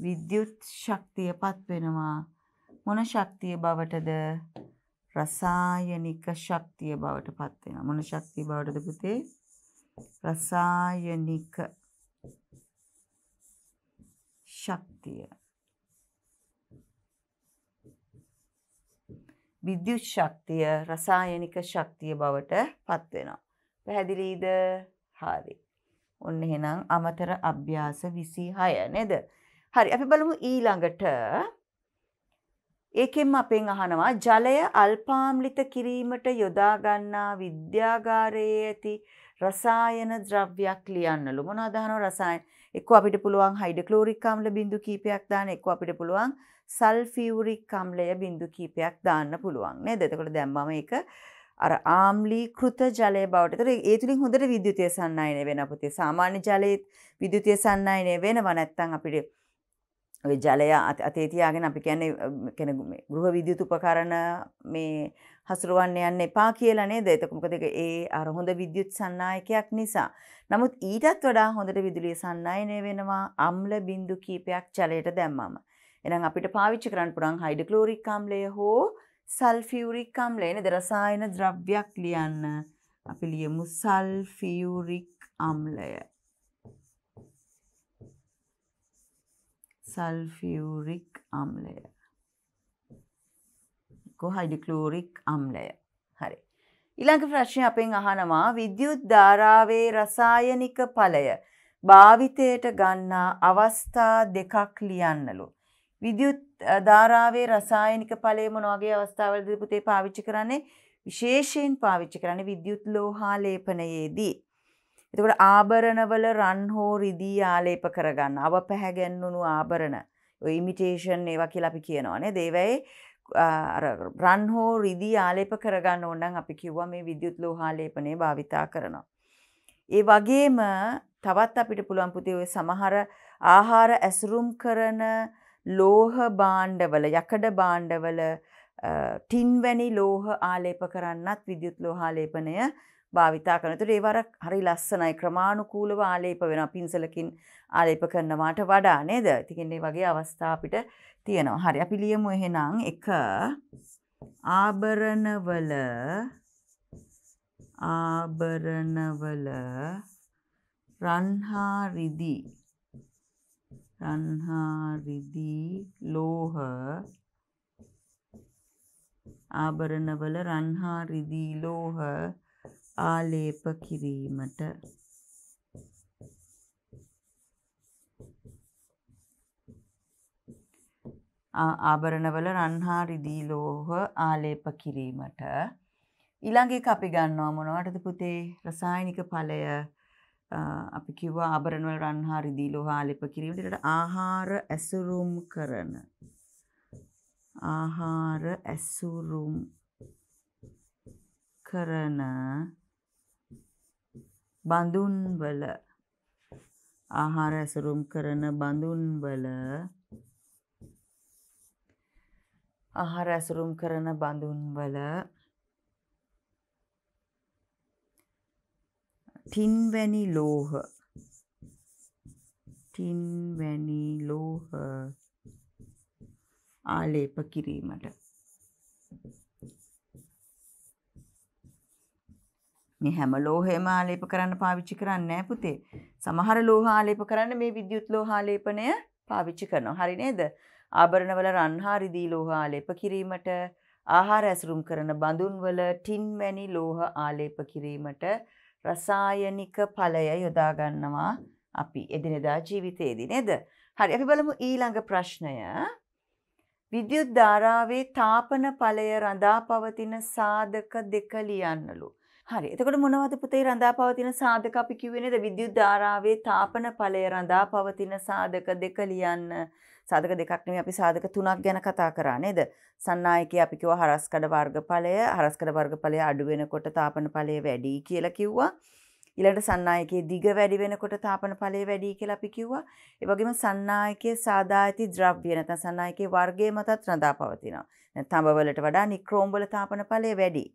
විද්‍යුත් ශක්තිය පත් වෙනවා. මොන ශක්තිය බවටද? රසායනික ශක්තිය බවට පත් වෙනවා. මොන ශක්තිය බවටද පුතේ? රසායනික ශක්තිය. විද්‍යුත් ශක්තිය රසායනික ශක්තිය බවට පත්වෙනවා. පැහැදිලිද? හරි. ඔන්න එහෙනම් අමතර අභ්‍යාස 26 නේද? හරි අපි බලමු ඊළඟට ඒකෙන්ම අපෙන් අහනවා ජලය අල්පාම්ලිත කිරීමට යොදා ගන්නා විද්‍යාගාරයේ ඇති රසායන ද්‍රව්‍යයක් ලියන්නලු. මොනවද අහනවා රසායන එක්ක අපිට පුළුවන් හයිඩ්‍රොක්ලෝරික් ආම්ල බිඳු කීපයක් දාන්න එක්ක අපිට පුළුවන් සල්ෆියුරික් අම්ලය බිඳු කීපයක් දාන්න පුළුවන් නේද? එතකොට දැම්මම ඒක අර ආම්ලී කෘත ජලය බවට. තර ඒ තුළින් හොඳට විද්‍යුතය සන්නයන වෙන පුතේ. සාමාන්‍ය ජලයත් විද්‍යුතය සන්නයනය වෙනවා. නැත්තං අපිට ඔය ජලය අතේ තියාගෙන අපි කියන්නේ කෙන ගෘහ විද්‍යුත් උපකරණ මේ හසුරුවන්න යන්න එපා කියලා නේද? එතකොට මොකද ඒ අර හොඳ විද්‍යුත් සන්නායකයක් නිසා. නමුත් ඊටත් වඩා හොඳට විදුලිය සන්නයනය වෙනවා අම්ල බිඳු කීපයක් ජලයට දැම්මම. එහෙනම් අපිට පාවිච්චි කරන්න පුළුවන් හයිඩ්‍රොක්ලෝරික් අම්ලය හෝ සල්ෆියුරික් අම්ලය නේද? රසායන ද්‍රව්‍යයක් ලියන්න. අපි ලියමු සල්ෆියුරික් අම්ලය. සල්ෆියූරික් අම්ලය කොහයිඩිකලෝරික් අම්ලය හරි. ඉළඟ ප්‍රශ්නය අපෙන් අහනවා විද්‍යුත් ධාරාවේ රසායනික පලය භාවිතයට ගන්නා අවස්ථා දෙකක් ලියන්නලු. විද්‍යුත් ධාරාවේ රසායනික පලය මොනවගේ අවස්ථාවලදී පුතේ පාවිච්චි කරන්නේ විශේෂයෙන් පාවිච්චි කරන්නේ විද්‍යුත් ලෝහා ලේපනයේදී. එතකොට ආභරණවල රන් හෝ රිදී ආලේප කරගන්න. අව පැහැගැන්වුණු ආභරණ. ඔය ඉමිටේෂන් ඒවා කියලා අපි කියනවා නේද? ඒවයි අර රන් හෝ රිදී ආලේප කරගන්න ඕන නම් අපි කිව්වා මේ විද්‍යුත් ලෝහාලේපනය භාවිතා කරනවා. ඒ වගේම තවත් අපිට පුළුවන් පුතේ ඔය සමහර ආහාර ඇසුරුම් කරන ලෝහ භාණ්ඩවල යකඩ භාණ්ඩවල ටින් වැනි ලෝහ ආලේප කරන්නත් විද්‍යුත් ලෝහාලේපනය භාවිතා කරනතුට ඒවර හරි ලස්සනයි ක්‍රමාණුකූලව ආලේප වෙන පින්සලකින් ආලේප කරනවාට වඩා නේද? තිකෙන්නේ වගේ අවස්ථා අපිට තියෙනවා. හරි අපි ලියමු එහෙනම්. එක ආභරණවල ආභරණවල රන්හා රිදී රන්හා රිදී ලෝහ ආභරණවල රන්හා රිදී ලෝහ ආලේප කිරීමට ආභරණවල රන්හා රිදී ලෝහ ආලේප කිරීමට. ඊළඟ එක අපි ගන්නවා මොනවටද පුතේ? රසායනික ඵලය. අපි කිව්වා ආභරණවල රන්හා රිදී ලෝහ ආලේප කිරීමට. ආහාර ඇසුරුම් කරන. ආහාර ඇසුරුම් කරන බඳුන්වල ආහාර ඇසුරුම් කරන බඳුන්වල ආහාර ඇසුරුම් කරන බඳුන්වල ටින්වැනි ලෝහ. ටින්වැනි ලෝහ ආලේප කිරීමට. මේ හැම ලෝහයම ආලේප කරන්න පාවිච්චි කරන්නේ නැහැ පුතේ. සමහර ලෝහ ආලේප කරන්න මේ විද්‍යුත් ලෝහ ආලේපනය පාවිච්චි කරනවා. හරි නේද? ආභරණවල රන් හා රිදී ලෝහ ආලේප කිරීමට ආහාර ඇසුරුම් කරන බඳුන්වල ටින් වැනි ලෝහ ආලේප කිරීමට රසායනික ඵලය යොදා ගන්නවා අපි එදිනෙදා ජීවිතයේදී නේද? හරි අපි බලමු ඊළඟ ප්‍රශ්නය. විද්‍යුත් ධාරාවේ තාපන ඵලය රඳා පවතින සාධක දෙක ලියන්නලු. හරි. එතකොට මොනවද පුතේ රඳා පවතින සාධක අපි කිව්වේ නේද? විද්‍යුත් ධාරාවේ තාපන ඵලය රඳා පවතින සාධක දෙක ලියන්න. සාධක දෙකක් නෙමෙයි අපි සාධක තුනක් ගැන කතා කරා නේද? සන්නායකයේ අපි කිව්වා හරස්කඩ වර්ගඵලය, හරස්කඩ වර්ගඵලය අඩු වෙනකොට තාපන ඵලය වැඩි කියලා කිව්වා. ඊළඟට සන්නායකයේ දිග වැඩි වෙනකොට තාපන ඵලය වැඩි කියලා අපි කිව්වා. ඒ වගේම සන්නායකයේ සාදායති ද්‍රව්‍ය නැත්නම් සන්නායකයේ වර්ගයේ මතත් රඳා පවතිනවා. තඹ වලට වඩා නික්‍රෝම් වල තාපන ඵලය වැඩි.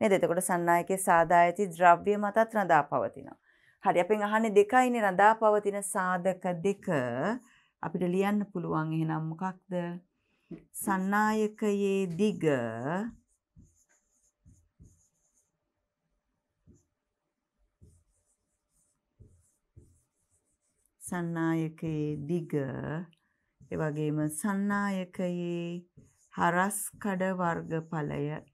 නේද? එතකොට සන්නායකයේ සාදා ඇති ද්‍රව්‍ය මතත් රඳා පවතිනවා. හරි අපෙන් අහන්නේ දෙකයිනේ රඳා පවතින සාධක දෙක අපිට ලියන්න පුළුවන් එහෙනම් මොකක්ද? සන්නායකයේ දිග සන්නායකයේ දිග එවැගේම සන්නායකයේ හරස් කඩ වර්ගඵලය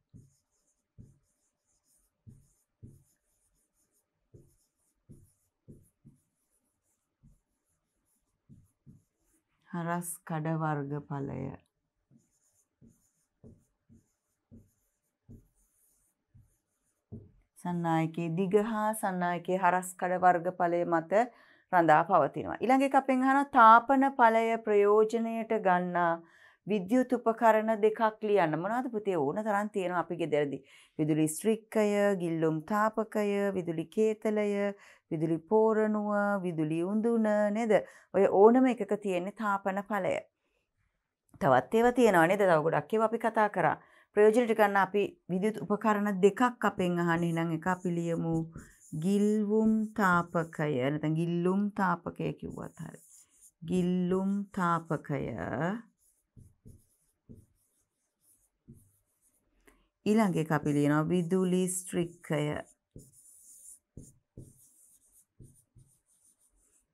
හරස් කඩ වර්ගඵලය සන්නායකයේ දිග හා සන්නායකයේ හරස් කඩ වර්ගඵලය මත රඳා පවතිනවා. ඊළඟ එක අපෙන් අහන තාපන ඵලය ප්‍රයෝජනයට ගන්නා විද්‍යුත් උපකරණ දෙකක් ලියන්න මොනවද පුතේ ඕන තරම් තියෙනවා අපි ගෙදරදී. විදුලි ස්ට්‍රික්කය, ගිල්ලුම් තාපකය, විදුලි කේතලය, විදුලි පෝරණුව, විදුලි උඳුන නේද? ඔය ඕනම එකක තියෙන තාපන ඵලය. තවත් ඒවා තියෙනවා නේද? තව ගොඩක් ඒවා අපි කතා කරා. ප්‍රයෝජනට ගන්න අපි විද්‍යුත් උපකරණ දෙකක් අපෙන් අහන්නේ නම් එක අපි ලියමු ගිල්වුම් තාපකය නැත්නම් ගිල්ලුම් තාපකය කිව්වත් හරි. ගිල්ලුම් තාපකය ඊළඟ එක අපි ලියනවා විදුලි ස්ට්‍රික්කය.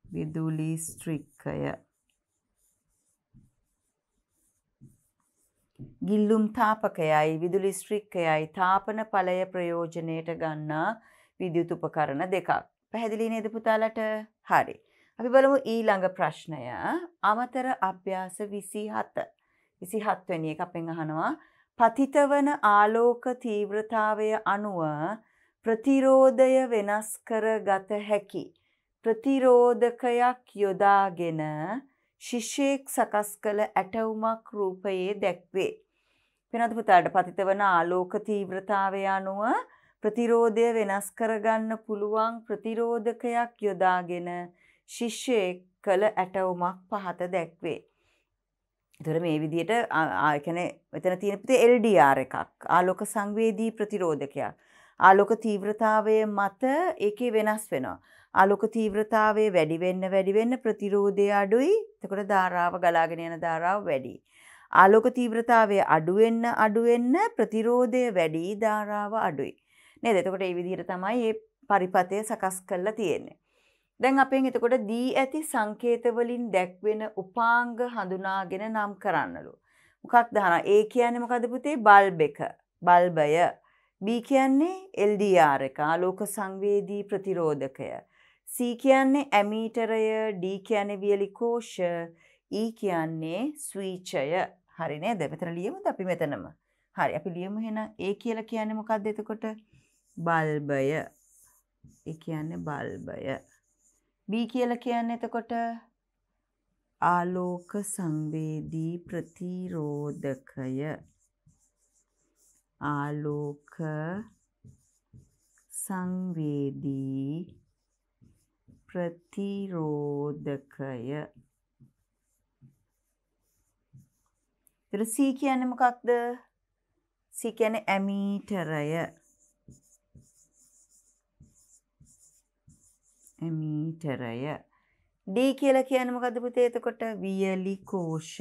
විදුලි ස්ට්‍රික්කය. ගිල්ලුම් තාපකයයි විදුලි ස්ට්‍රික්කයයි තාපන ඵලය ප්‍රයෝජනයට ගන්නා විද්‍යුත් උපකරණ දෙකක්. පැහැදිලි නේද පුතාලට? හරි. අපි බලමු ඊළඟ ප්‍රශ්නය. අමතර අභ්‍යාස 27. 27 වෙනි එක අපෙන් අහනවා පතිතවන ආලෝක තීව්‍රතාවය අනුව ප්‍රතිරෝධය වෙනස් කර ගත හැකි ප්‍රතිරෝධකයක් යොදාගෙන ශිෂ්‍යයෙක් සකස් කළ ඇටවුමක් රූපයේ දැක්වේ. පෙනත් පුතාට පතිතවන ආලෝක තීව්‍රතාවය අනුව ප්‍රතිරෝධය වෙනස් කරගන්න පුළුවන් ප්‍රතිරෝධකයක් යොදාගෙන ශිෂ්‍යයෙක් කළ ඇටවුමක් පහත දැක්වේ. එතකොට මේ විදිහට ආයකන මෙතන තියෙන පුතේ LDR එකක් ආලෝක සංවේදී ප්‍රතිරෝධකයක්. ආලෝක තීව්‍රතාවය මත ඒකේ වෙනස් වෙනවා. ආලෝක තීව්‍රතාවය වැඩි වෙන්න වැඩි වෙන්න ප්‍රතිරෝධය අඩුයි. එතකොට ධාරාව ගලාගෙන යන ධාරාව වැඩි. ආලෝක තීව්‍රතාවය අඩු වෙන්න අඩු වෙන්න ප්‍රතිරෝධය වැඩි ධාරාව අඩුයි. නේද? එතකොට මේ විදිහට තමයි මේ පරිපතය සකස් කරලා තියෙන්නේ. දැන් අපෙන් එතකොට දී ඇති සංකේත වලින් දැක්වෙන උපාංග හඳුනාගෙන නම් කරන්නලු. මොකක්ද අහනවා? A කියන්නේ මොකද පුතේ? බල්බ් එක. බල්බය. B කියන්නේ LDR එක. ආලෝක සංවේදී ප්‍රතිරෝධකය. C කියන්නේ ඇමීටරය. D කියන්නේ වියලි කෝෂ. E කියන්නේ ස්විචය. හරි නේද? මෙතන ලියමුද අපි මෙතනම? හරි අපි ලියමු එහෙනම් A කියලා කියන්නේ මොකක්ද එතකොට? බල්බය. ඒ කියන්නේ බල්බය. B කියලා කියන්නේ එතකොට ආලෝක සංවේදී ප්‍රතිරෝධකය. ආලෝක සංවේදී ප්‍රතිරෝධකය. ඒතර C කියන්නේ මොකක්ද? C කියන්නේ ඇමීටරය. මීටරය. D කියලා කියන්නේ මොකද්ද පුතේ එතකොට වියලි කෝෂ.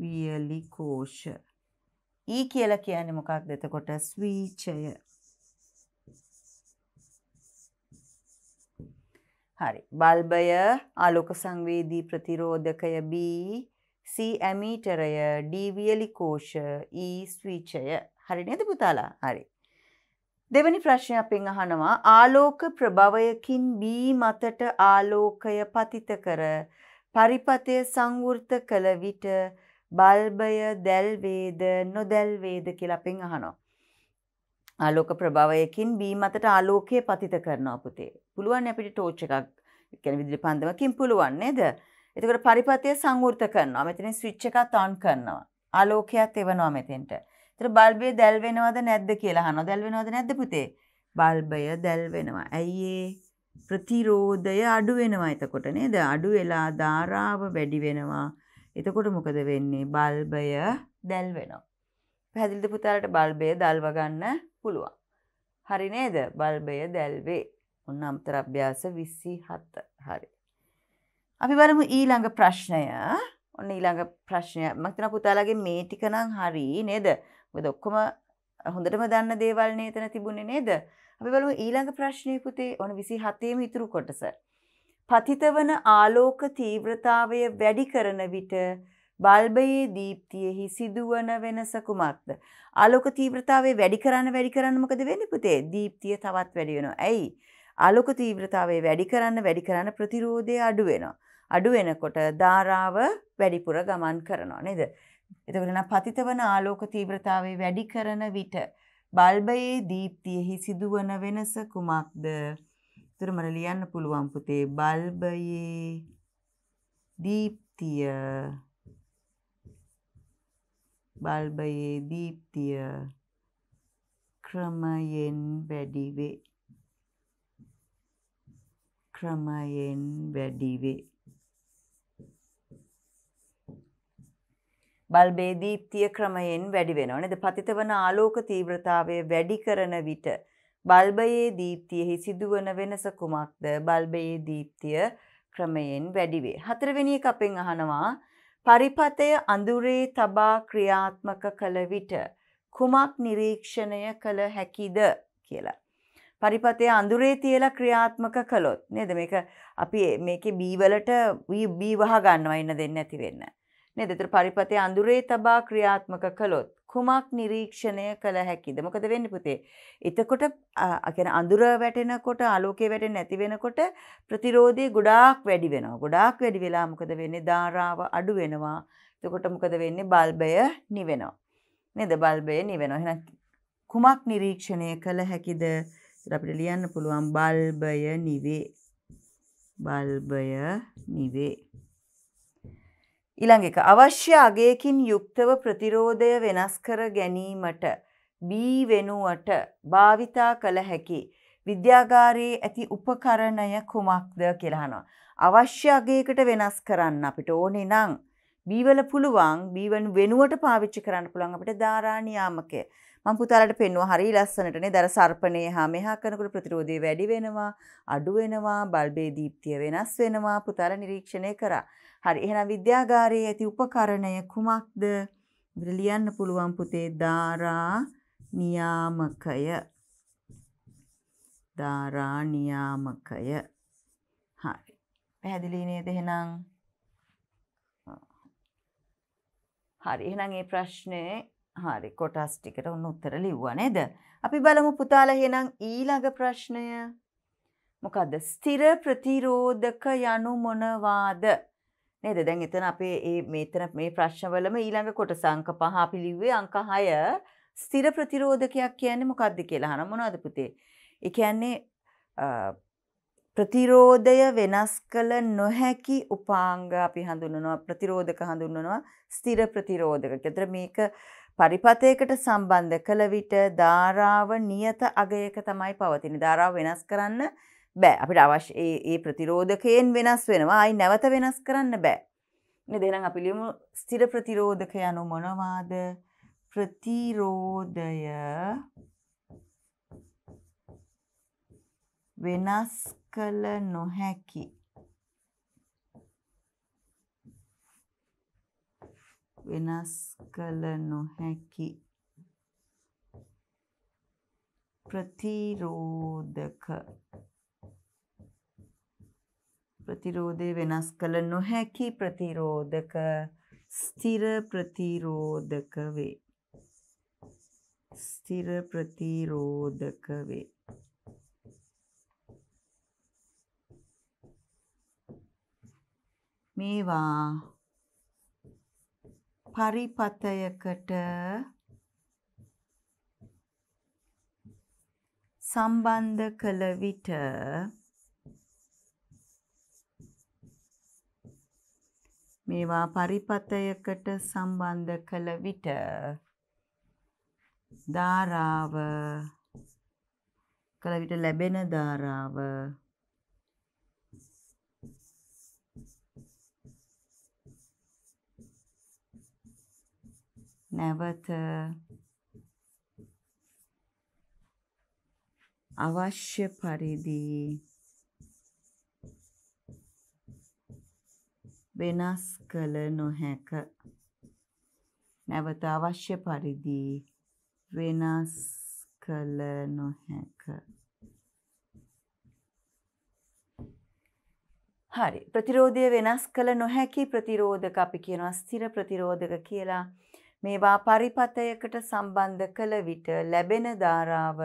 වියලි කෝෂ. E කියලා කියන්නේ මොකක්ද එතකොට ස්වීචය. හරි. බල්බය ආලෝක සංවේදී ප්‍රතිරෝධකය B C ඇමීටරය D වියලි කෝෂ E ස්විචය. හරි නේද පුතාලා? හරි. දෙවැනි ප්‍රශ්නය අපෙන් අහනවා ආලෝක ප්‍රභවයකින් බී මතට ආලෝකය පතිත කර පරිපතය සංවෘත කළ විට බල්බය දැල්වේද නොදැල්වේද කියලා අපෙන් අහනවා. ආලෝක ප්‍රභවයකින් බී මතට ආලෝකය පතිත කරනවා පුතේ. පුළුවන් අපිට ටෝච් එකක් කියන්නේ විදුලි පන්දමකින් පුළුවන් නේද? එතකොට පරිපතය සංවෘත කරනවා. මෙතන ස්විච් එකක් ඔන් කරනවා. ආලෝකයක් එවනවා මෙතෙන්ට. ඒතර බල්බය දැල් වෙනවද නැද්ද කියලා අහනවා. දැල් වෙනවද නැද්ද පුතේ? බල්බය දැල් වෙනවා. ඇයි ප්‍රතිරෝධය අඩු වෙනවා එතකොට නේද? අඩු වෙලා ධාරාව වැඩි වෙනවා. එතකොට මොකද වෙන්නේ? බල්බය දැල් වෙනවා. පැහැදිලිද පුතාලට බල්බය දල්ව ගන්න පුළුවන්. හරි නේද? බල්බය දැල්වේ. ඔන්න අමතර අභ්‍යාස 27. හරි. අපි බලමු ඊළඟ ප්‍රශ්නය. ඔන්න ඊළඟ ප්‍රශ්නය. මම හිතනවා පුතාලගේ මේ ටික නම් හරි නේද? මොකද ඔක්කොම හොඳටම දන්න දේවල් නේ එතන තිබුණේ නේද? අපි බලමු ඊළඟ ප්‍රශ්නේ පුතේ ඔන 27ේම ඉතුරු කොටස. පතිත වන ආලෝක තීව්‍රතාවය වැඩි කරන විට බල්බයේ දීප්තියෙහි සිදුවන වෙනස කුමක්ද? ආලෝක තීව්‍රතාවය වැඩි කරන්න වැඩි කරන්න මොකද වෙන්නේ පුතේ? දීප්තිය තවත් වැඩි වෙනවා. ඇයි? ආලෝක තීව්‍රතාවය වැඩි කරන්න වැඩි කරන්න ප්‍රතිරෝධය අඩු වෙනවා. අඩු වෙනකොට ධාරාව වැඩිපුර ගමන් කරනවා නේද? එතකොට නම් පතිත වන ආලෝක තීව්‍රතාවය වැඩි කරන විට බල්බයේ දීප්තියෙහි සිදුවන වෙනස කුමක්ද? ඒතර මට ලියන්න පුළුවන් පුතේ බල්බයේ දීප්තිය. බල්බයේ දීප්තිය ක්‍රමයෙන් වැඩිවේ ක්‍රමයෙන් වැඩිවේ බල්බේ දීප්තිය ක්‍රමයෙන් වැඩි වෙනවා. නේද? පතිත වන ආලෝක තීව්‍රතාවය වැඩි කරන විට බල්බයේ දීප්තියෙහි සිදුවන වෙනස කුමක්ද? බල්බයේ දීප්තිය ක්‍රමයෙන් වැඩිවේ හතරවෙනි එක අපෙන් අහනවා පරිපතය අඳුරේ තබා ක්‍රියාත්මක කළ විට කුමක් නිරීක්ෂණය කළ හැකිද කියලා. පරිපතය අඳුරේ තියලා ක්‍රියාත්මක කළොත් නේද? මේක අපි මේකේ බීවලට බී වහ ගන්නවා ඉන්න දෙන්න ඇති වෙන්න. නේද? ඒතර පරිපතේ අඳුරේ තබා ක්‍රියාත්මක කළොත් කුමක් නිරීක්ෂණය කළ හැකිද? මොකද වෙන්නේ පුතේ? එතකොට කියන්නේ අඳුර වැටෙනකොට ආලෝකය වැටෙන්නේ නැති වෙනකොට ප්‍රතිරෝධය ගොඩාක් වැඩි වෙනවා. ගොඩාක් වැඩි වෙලා මොකද වෙන්නේ? ධාරාව අඩු වෙනවා. එතකොට මොකද වෙන්නේ? බල්බය නිවෙනවා. නේද? බල්බය නිවෙනවා. එහෙනම් කුමක් නිරීක්ෂණය කළ හැකිද? අපිට ලියන්න පුළුවන් බල්බය නිවේ. බල්බය නිවේ. ඊළඟ එක අවශ්‍ය අගයකින් යුක්තව ප්‍රතිරෝධය වෙනස් කර ගැනීමට බී වෙනුවට භාවිතා කළ හැකි විද්‍යාගාරයේ ඇති උපකරණය කුමක්ද කියලා අහනවා. අවශ්‍ය අගයකට වෙනස් කරන්න අපිට ඕනේ නම් බීවල පුළුවන් බීවන් වෙනුවට පාවිච්චි කරන්න පුළුවන් අපිට ධාරා නියාමකය. මම පුතාලට පෙන්වුවා හරි ලස්සනටනේ දර සර්පණේ හා මෙහා කරනකොට ප්‍රතිරෝධය වැඩි වෙනවා අඩු වෙනවා බල්බේ දීප්තිය වෙනස් වෙනවා පුතාලා නිරීක්ෂණය කරා. හරි එහෙනම් විද්‍යාගාරයේ ඇති උපකරණය කුමක්ද? අපිට ලියන්න පුළුවන් පුතේ ධාරා නියාමකය. ධාරා නියාමකය. හරි. පැහැදිලි නේද එහෙනම්? හරි. එහෙනම් මේ ප්‍රශ්නේ හරි කොටස් ටිකට උන් උත්තර ලිව්වා නේද? අපි බලමු පුතාලා එහෙනම් ඊළඟ ප්‍රශ්නය. මොකද්ද? ස්ථිර ප්‍රතිරෝධක යනු මොනවාද? නේද දැන් එතන අපේ ඒ මෙතන මේ ප්‍රශ්නවලම ඊළඟ කොටස අංක 5 අපි ලිව්වේ අංක 6 ස්ථිර ප්‍රතිරෝධකයක් කියන්නේ මොකක්ද කියලා අහන මොනවද පුතේ? ඒ කියන්නේ ප්‍රතිරෝධය වෙනස් කළ නොහැකි උපාංග අපි හඳුන්වනවා ප්‍රතිරෝධක හඳුන්වනවා ස්ථිර ප්‍රතිරෝධක. ඒතර මේක පරිපතයකට සම්බන්ධ කළ විට ධාරාව නියත අගයක තමයි පවතින්නේ. ධාරාව වෙනස් කරන්න බෑ. අපිට අවශ්‍ය ඒ ප්‍රතිරෝධකයෙන් වෙනස් වෙනවා. අයි නැවත වෙනස් කරන්න බෑ. නේ දෙනම් අපි ලියමු ස්ථිර ප්‍රතිරෝධක යනු මොනවාද? ප්‍රතිරෝධය වෙනස් කළ නොහැකි වෙනස් කළ නොහැකි ප්‍රතිරෝධක ප්‍රතිරෝධය වෙනස් කළ නොහැකි ප්‍රතිරෝධක ස්ථිර ප්‍රතිරෝධක වේ. ස්ථිර ප්‍රතිරෝධක වේ. මේවා පරිපතයකට සම්බන්ධ කළ විට මේවා පරිපතයකට සම්බන්ධ කළ විට ධාරාව කළ විට ලැබෙන ධාරාව නැවත අවශ්‍ය පරිදි වෙනස් කළ නොහැක. නැවත අවශ්‍ය පරිදි වෙනස් කළ නොහැක. හරි ප්‍රතිරෝධය වෙනස් කළ නොහැකි ප්‍රතිරෝධක අපි කියනවා ස්ථිර ප්‍රතිරෝධක කියලා මේවා පරිපතයකට සම්බන්ධ කළ විට ලැබෙන ධාරාව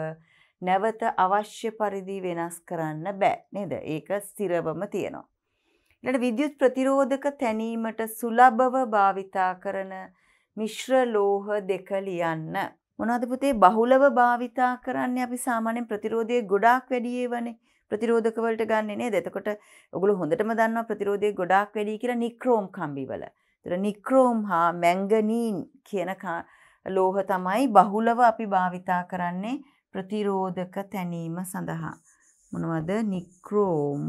නැවත අවශ්‍ය පරිදි වෙනස් කරන්න බෑ නේද ඒක ස්ථිරවම තියෙනවා ඊළඟ විද්‍යුත් ප්‍රතිරෝධක තැනීමට සුලභව භාවිතා කරන මිශ්‍ර ලෝහ දෙක ලියන්න. මොනවද පුතේ බහුලව භාවිතා කරන්නේ අපි සාමාන්‍යයෙන් ප්‍රතිරෝධය ගොඩාක් වැඩි ඒවනේ. ප්‍රතිරෝධක වලට ගන්නෙ නේද? එතකොට ඔගොල්ලෝ හොඳටම දන්නවා ප්‍රතිරෝධය ගොඩාක් වැඩි කියලා නික්‍රෝම් කම්බිවල. ඒතර නික්‍රෝම් හා මැංගනීන් කියන ලෝහ තමයි බහුලව අපි භාවිතා කරන්නේ ප්‍රතිරෝධක තැනීම සඳහා. මොනවද? නික්‍රෝම්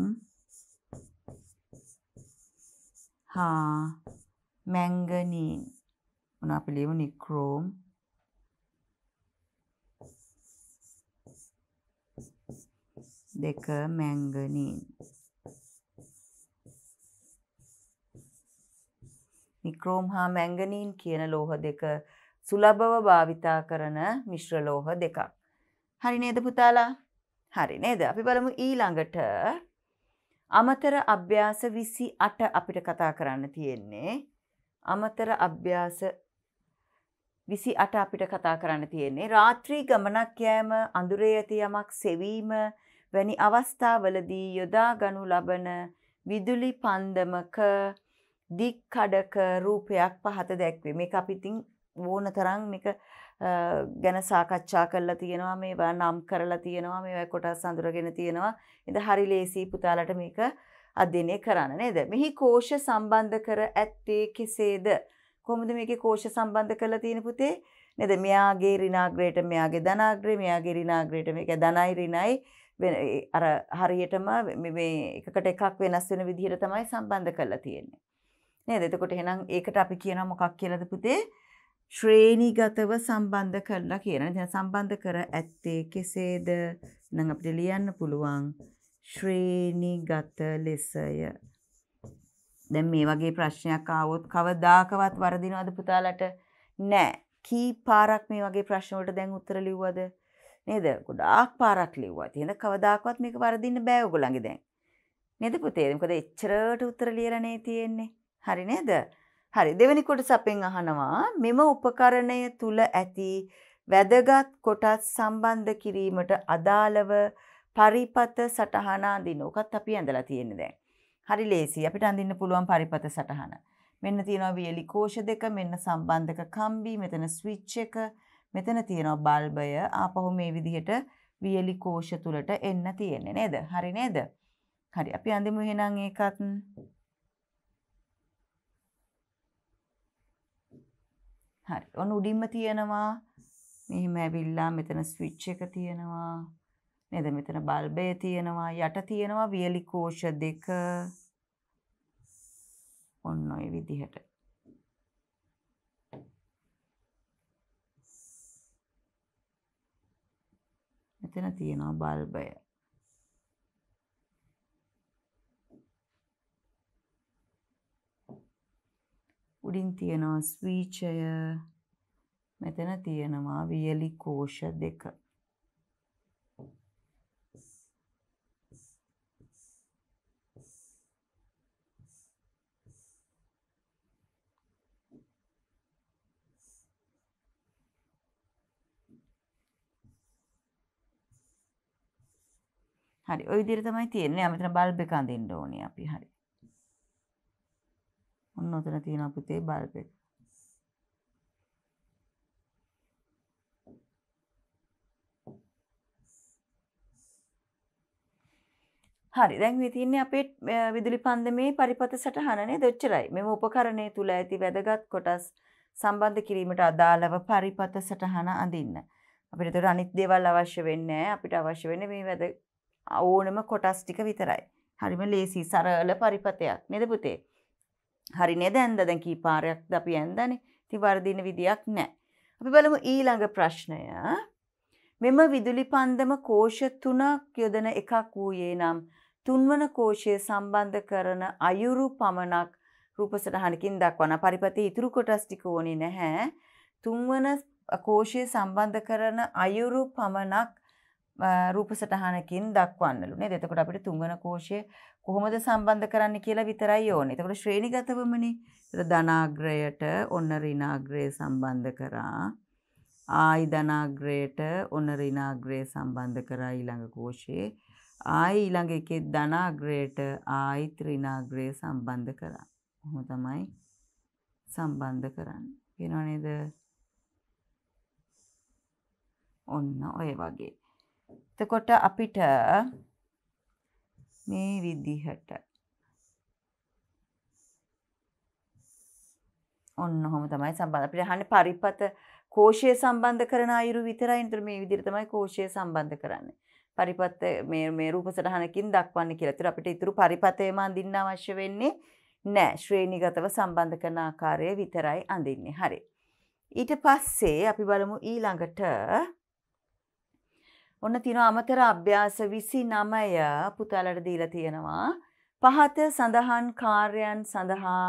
හා මැංගනීන්. මොන අපි ලියමු නික්‍රෝම් දෙක මැංගනීන්. නික්‍රෝම් හා මැංගනීන් කියන ලෝහ දෙක සුලභව භාවිතා කරන මිශ්‍ර ලෝහ දෙකක්. හරි නේද පුතාලා? හරි නේද? අපි බලමු ඊළඟට අමතර අභ්‍යාස 28 අපිට කතා කරන්න තියෙන්නේ. අමතර අභ්‍යාස 28 අපිට කතා කරන්න තියෙන්නේ. රාත්‍රී ගමනක් යෑම, අඳුරේ ඇති යමක් සෙවීම වැනි අවස්ථාවලදී යොදා ගනු ලබන විදුලි පන්දමක දික් කඩක රූපයක් පහත දැක්වේ. මේක අපි ඉතින් ඕන තරම් මේක ගැන සාකච්ඡා කරලා තියෙනවා මේවා නම් කරලා තියෙනවා මේවා කොටස් අඳුරගෙන තියෙනවා. ඉතින් හරි ලේසි පුතාලට මේක අධ්‍යයනය කරන්න නේද? මෙහි කෝෂ සම්බන්ධ කර ඇත්තේ කෙසේද? කොහොමද මේකේ කෝෂ සම්බන්ධ කරලා තියෙන පුතේ? නේද? මෙයාගේ ඍණාග්‍රයට මෙයාගේ ධනාග්‍රය මෙයාගේ ඍණාග්‍රයට මේක ධනයි ඍණයි අර හරියටම මේ එකකට එකක් වෙනස් වෙන විදිහට තමයි සම්බන්ධ කරලා තියෙන්නේ. නේද? එතකොට එහෙනම් ඒකට අපි කියනවා මොකක් කියලාද පුතේ? ශ්‍රේණිගතව සම්බන්ධ කරලා කියන. දැන් සම්බන්ධ කර ඇත්තේ කෙසේද? නම් අපිට ලියන්න පුළුවන් ශ්‍රේණිගත ලෙසය. දැන් මේ වගේ ප්‍රශ්නයක් ආවොත් කවදාකවත් වරදිනවද පුතාලට? නෑ. කී පාරක් මේ වගේ ප්‍රශ්න වලට දැන් උත්තර ලිව්වද? නේද? ගොඩාක් පාරක් ලිව්වා. ඉතින් කවදාකවත් මේක වරදින්න බෑ ඔයගොල්ලන්ගේ දැන්. නේද පුතේ? මොකද එච්චරට උත්තර ලියලා නේ තියෙන්නේ. හරි නේද? හරි දෙවෙනි කොටස අපෙන් අහනවා මෙම උපකරණය තුල ඇති වැදගත් කොටස් සම්බන්ධ කිරීමට අදාළව පරිපත සටහන අඳින්න. ඔකත් අපි ඇඳලා තියෙන්නේ දැන්. හරි ලේසි. අපිට අඳින්න පුළුවන් පරිපත සටහන. මෙන්න තියෙනවා වියලි කෝෂ දෙක, මෙන්න සම්බන්ධක කම්බි, මෙතන ස්විච් එක, මෙතන තියෙනවා බල්බය ආපහු මේ විදිහට වියලි කෝෂ තුලට එන්න තියෙන්නේ නේද? හරි නේද? හරි අපි අඳිමු එහෙනම් ඒකත්. හරි. ඔන්න උඩින්ම තියෙනවා. මෙහිම ඇවිල්ලා මෙතන ස්විච් එක තියෙනවා. නේද? මෙතන බල්බය තියෙනවා. යට තියෙනවා වියලි කෝෂ දෙක. ඔන්න ඔය විදිහට. මෙතන තියෙනවා බල්බය. උඩින් තියෙනවා ස්වීචය මෙතන තියෙනවා වියලි කෝෂ දෙක. හරි ඔය විදිහට තමයි තියෙන්නේ. මෙතන බල්බ් එක අඳින්න ඕනේ අපි. හරි. ඔන්න ඔතන තියෙනවා පුතේ බල්බ් එක. හරි දැන් මේ තියන්නේ අපේ විදුලි පන්දමේ පරිපත සටහන නේද? ඔච්චරයි. මෙම උපකරණය තුල ඇති වැදගත් කොටස් සම්බන්ධ කිරීමට අදාළව පරිපත සටහන අඳින්න. අපිට ඒතර අනිත් දේවල් අවශ්‍ය වෙන්නේ නැහැ. අපිට අවශ්‍ය වෙන්නේ මේ වැද ඕනම කොටස් ටික විතරයි. හරිම ලේසි සරල පරිපතයක් නේද පුතේ? හරි නේද ඇන්ද දැන් කී පාරයක්ද අපි ඇන්දනේ. ඉතින් වර්ධින විදියක් නැහැ. අපි බලමු ඊළඟ ප්‍රශ්නය. මෙම විදුලි පන්දම කෝෂ තුනක් යොදන එකක් වූයේ නම් තුන්වන කෝෂය සම්බන්ධ කරන අයුරු පමණක් රූපසටහනකින් දක්වන පරිපතේ ඉතුරු කොටස් ටික ඕනේ නැහැ. තුන්වන කෝෂය සම්බන්ධ කරන අයුරු පමණක් රූප සටහනකින් දක්වන්නලු නේද? එතකොට අපිට තුන්වන කෝෂය කොහොමද සම්බන්ධ කරන්න කියලා විතරයි ඕනේ. එතකොට ශ්‍රේණිගතවමනේ. එතකොට ධනාග්‍රයට ඔන්න ඍණාග්‍රය සම්බන්ධ කරා. ආයි ධනාග්‍රයට ඔන්න ඍණාග්‍රය සම්බන්ධ කරා ඊළඟ කෝෂයේ. ආයි ඊළඟ එකේ ධනාග්‍රයට ආයි ත්‍රිනාග්‍රය සම්බන්ධ කරා. කොහොම තමයි සම්බන්ධ කරන්නේ. කියනව නේද? ඔන්න ඔය වගේ. එතකොට අපිට මේ විදිහට ඔන්න හොම තමයි සම්බන්ධ අපිට අහන්නේ පරිපත කෝෂය සම්බන්ධ කරන අයුරු විතරයි. ඒතර මේ විදිහට තමයි කෝෂය සම්බන්ධ කරන්නේ. පරිපත්ත මේ මේ රූප සටහනකින් දක්වන්නේ කියලා. ඒතර අපිට ඊටු පරිපතේම අඳින්න අවශ්‍ය වෙන්නේ නෑ. ශ්‍රේණිගතව සම්බන්ධ කරන ආකාරය විතරයි අඳින්නේ. හරි. ඊට පස්සේ අපි බලමු ඊළඟට ඔන්න තියෙන අමතර අභ්‍යාස 29 පුතාලට දීලා තියෙනවා. පහත සඳහන් කාර්යයන් සඳහා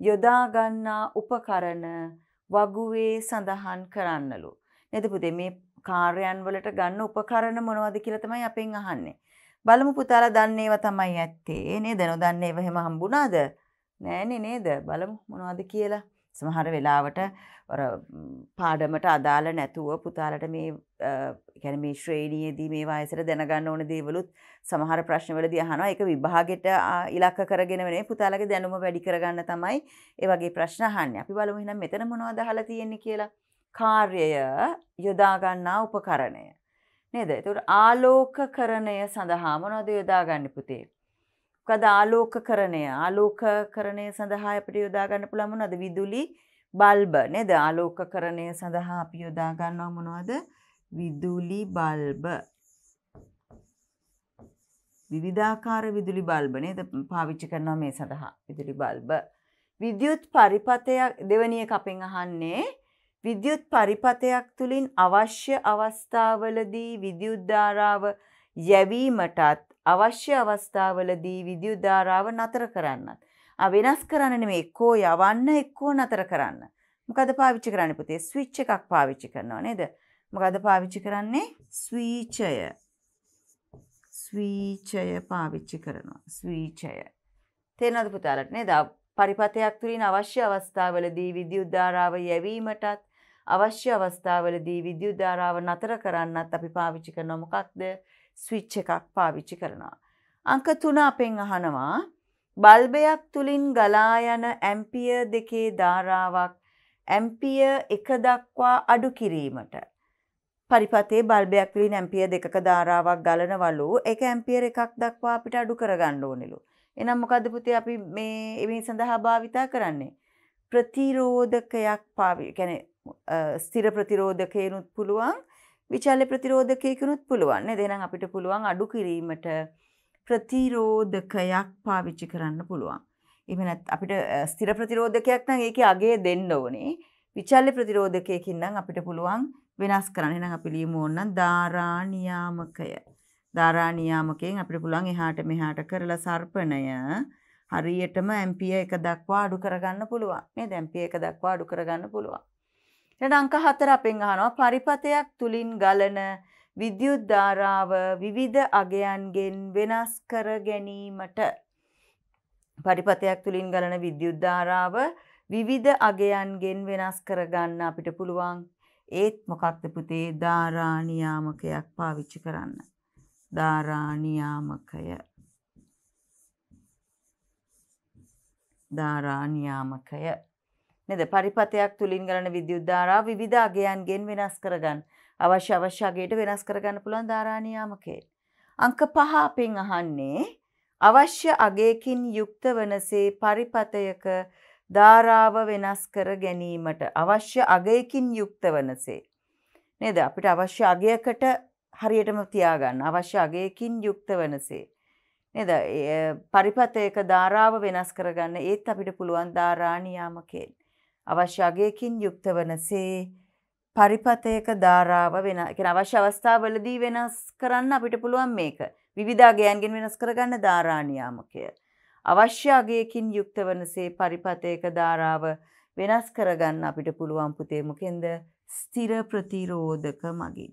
යොදා ගන්නා උපකරණ වගුවේ සඳහන් කරන්නලු. නේද පුතේ මේ කාර්යයන් වලට ගන්න උපකරණ මොනවද කියලා තමයි අපෙන් අහන්නේ. බලමු පුතාලා දන්නේ ඒවා තමයි ඇත්තේ නේද? නොදන්නේ ඒවා එහෙම හම්බුණාද? නෑනේ නේද? බලමු මොනවද කියලා. සමහර වෙලාවට පාඩමට අදාළ නැතුව පුතාලට මේ ගැන මේ ශ්‍රේණියේදී මේ වයසට දැනගන්න ඕන දේවලුත් සමහර ප්‍රශ්නවලදී අහනවා ඒක විභාගෙට ඉලක්ක කරගෙන නෙවෙයි පුතාලගේ දැනුම වැඩි කරගන්න තමයි ඒ වගේ ප්‍රශ්න අහන්නේ. අපි බලමු එහෙනම් මෙතන මොනවද අහලා තියෙන්නේ කියලා. කාර්යය යොදා ගන්නා උපකරණය. නේද? ඒතකොට ආලෝකකරණය සඳහා මොනවද යොදාගන්නේ පුතේ? මොකද ආලෝකකරණය ආලෝකකරණය සඳහා අපිට යොදා ගන්න පුළුවන් මොනවද? විදුලි බල්බ නේද? ආලෝකකරණය සඳහා අපි යොදා ගන්නවා මොනවද? විදුලි බල්බ. විවිධාකාර විදුලි බල්බ නේද? පාවිච්චි කරනවා මේ සඳහා. විදුලි බල්බ. විද්‍යුත් පරිපතයක් දෙවැනි එක අපෙන් අහන්නේ. විද්‍යුත් පරිපතයක් තුලින් අවශ්‍ය අවස්ථාවලදී විද්‍යුත් ධාරාව යැවීමටත් අවශ්‍ය අවස්ථාවලදී විද්‍යුත් ධාරාව නතර කරන්නත්. ආ වෙනස් කරන්න නෙමෙයි එක්කෝ යවන්න එක්කෝ නතර කරන්න. මොකද පාවිච්චි කරන්නේ පුතේ? ස්විච් එකක් පාවිච්චි කරනවා නේද? මොකද පාවිච්චි කරන්නේ? ස්විචය. ස්විචය පාවිච්චි කරනවා. ස්විචය. තේරෙනවද පුතාලට නේද? පරිපතයක් තුලින් අවශ්‍ය අවස්ථාවලදී විද්‍යුත් ධාරාව යැවීමටත් අවශ්‍ය අවස්ථාවලදී විද්‍යුත් ධාරාව නතර කරන්නත් අපි පාවිච්චි කරනවා මොකක්ද? ස්විච් එකක් පාවිච්චි කරනවා. අංක තුන අපෙන් අහනවා බල්බයක් තුළින් ගලා යන ඇම්පිය දෙකේ ධාරාවක් ඇම්පිය එක දක්වා අඩු කිරීමට. පරිපතේ බල්බයක් තුළින් ඇම්පිය දෙකක ධාරාවක් ගලනවලු එක ඇම්පියර් එකක් දක්වා අපිට අඩු කරගන්න ඕනෙලු. එනම් මොකද පුතේ අපි මේ මේ සඳහා භාවිතා කරන්නේ? ප්‍රතිරෝධකයක් පාවි කියන්නේ ස්ථිර ප්‍රතිරෝධකයනුත් පුළුවන් විචල්්‍ය ප්‍රතිරෝධකයකුනුත් පුළුවන් දෙනම් අපිට පුළුවන් අඩු කිරීමට ප්‍රතිරෝධකයක් පාවිච්චි කරන්න පුළුවන්. එමනත් අපිට ස්තිර ප්‍රතිරෝධකයක් නම් ඒක අගේ දෙන්න ඕනේ විචල්්‍ය ප්‍රතිරෝධකයකින් නම් අපිට පුළුවන් වෙනස් කරන්න නම් අපි ලියමු ඕනනම් ධාරානියාමකය. ධාරානියාමකයෙන් අපිට පුළුවන් එහාට මෙහාට කරලා සර්පණය හරියටම ඇම්පිය එක දක්වා අඩු කරගන්න පුළුවන්. නේද? ඇම්පිය එක දක්වා අඩු කරගන්න පුළුවන්. ඊට අංක 4 අපෙන් අහනවා. පරිපතයක් තුලින් ගලන විද්‍යුත් ධාරාව විවිධ අගයන්ගෙන් වෙනස් කර ගැනීමට. පරිපතයක් තුලින් ගලන විද්‍යුත් ධාරාව විවිධ අගයන්ගෙන් වෙනස් කරගන්න අපිට පුළුවන්. ඒත් මොකක්ද පුතේ? ධාරා නියාමකයක් පාවිච්චි කරන්න. ධාරා නියාමකය ධාරා නියාමකය නේද? පරිපතයක් තුලින් ගලන විද්‍යුත් ධාරාව විවිධ අගයන්ගෙන් වෙනස් කරගන්න. අවශ්‍ය අවශ්‍ය අගයට වෙනස් කරගන්න පුළුවන් ධාරා නියාමකය. අංක 5 අපෙන් අහන්නේ අවශ්‍ය අගයකින් යුක්ත වනසේ පරිපතයක ධාරාව වෙනස් කර ගැනීමට අවශ්‍ය අගයකින් යුක්ත වනසේ. නේද? අපිට අවශ්‍ය අගයකට හරියටම තියාගන්න අවශ්‍ය අගයකින් යුක්ත වනසේ. නේද? පරිපතයක ධාරාව වෙනස් කරගන්න ඒත් අපිට පුළුවන් ධාරා නියාමකයෙන්. අවශ්‍ය අගයකින් යුක්ත වනසේ පරිපතයක ධාරාව වෙන අවශ්‍ය අවස්ථාවලදී වෙනස් කරන්න අපිට පුළුවන් මේක. විවිධ අගයන්ගෙන් වෙනස් කරගන්න ධාරා නියාමකය. අවශ්‍ය අගයකින් යුක්ත වනසේ පරිපතයක ධාරාව වෙනස් කරගන්න අපිට පුළුවන් පුතේ මොකෙන්ද ස්ථිර ප්‍රතිරෝධක මගින්.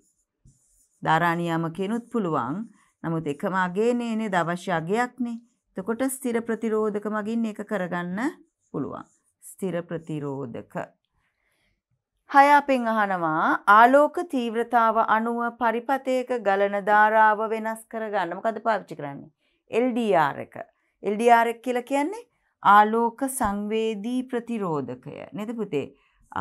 ධාරා නියාමකේනුත් පුළුවන්. නමුත් එකම අගේ නේනේ අවශ්‍ය අගයක්නේ. එතකොට ස්ථිර ප්‍රතිරෝධක මගින් ඒක කරගන්න පුළුවන්. ස්ථිර ප්‍රතිරෝධක. හය අපෙන් අහනවා ආලෝක තීව්‍රතාව අනුව පරිපතයක ගලන ධාරාව වෙනස් කරගන්න මොකද පාවිච්චි කරන්නේ? LDR එක. LDR එක කියලා කියන්නේ ආලෝක සංවේදී ප්‍රතිරෝධකය. නේද පුතේ?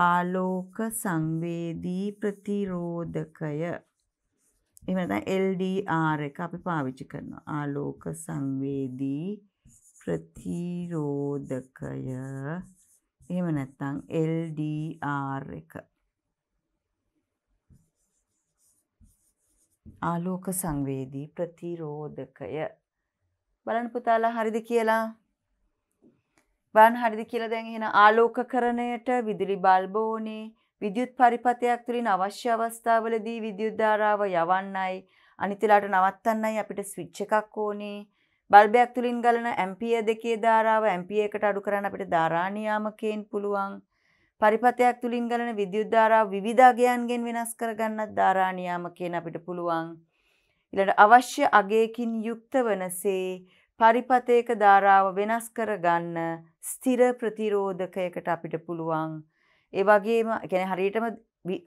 ආලෝක සංවේදී ප්‍රතිරෝධකය. එහෙම නැත්නම් LDR එක අපි පාවිච්චි කරනවා. ආලෝක සංවේදී ප්‍රතිරෝධකය එහෙම නැත්නම් LDR එක. ආලෝක සංවේදී ප්‍රතිරෝධකය. බලන්න පුතාලා හරිද කියලා? බලන්න හරිද කියලා දැන් එහෙනම් ආලෝකකරණයට විදුලි බල්බ ඕනේ. විද්‍යුත් පරිපථයක් තුළින් අවශ්‍ය අවස්ථාවලදී විද්‍යුත් ධාරාව යවන්නයි අනිත් වෙලාවට නවත්තන්නයි අපිට ස්විච් එකක් ඕනේ. බල්බයක් තුළින් ගලන ඇම්පියර් දෙකේ ධාරාව ඇම්පියර් එකට අඩු කරන්න අපිට ධාරා නියාමකයෙන් පුළුවන්. පරිපථයක් තුළින් ගලන විද්‍යුත් ධාරාව විවිධ අගයන්ගෙන් වෙනස් කරගන්නත් ධාරා නියාමකයෙන් අපිට පුළුවන්. ඊළඟ අවශ්‍ය අගයකින් යුක්ත වනසේ පරිපථයක ධාරාව වෙනස් කරගන්න ස්ථිර ප්‍රතිරෝධකයකට අපිට පුළුවන්. ඒ වගේම කියන්නේ හරියටම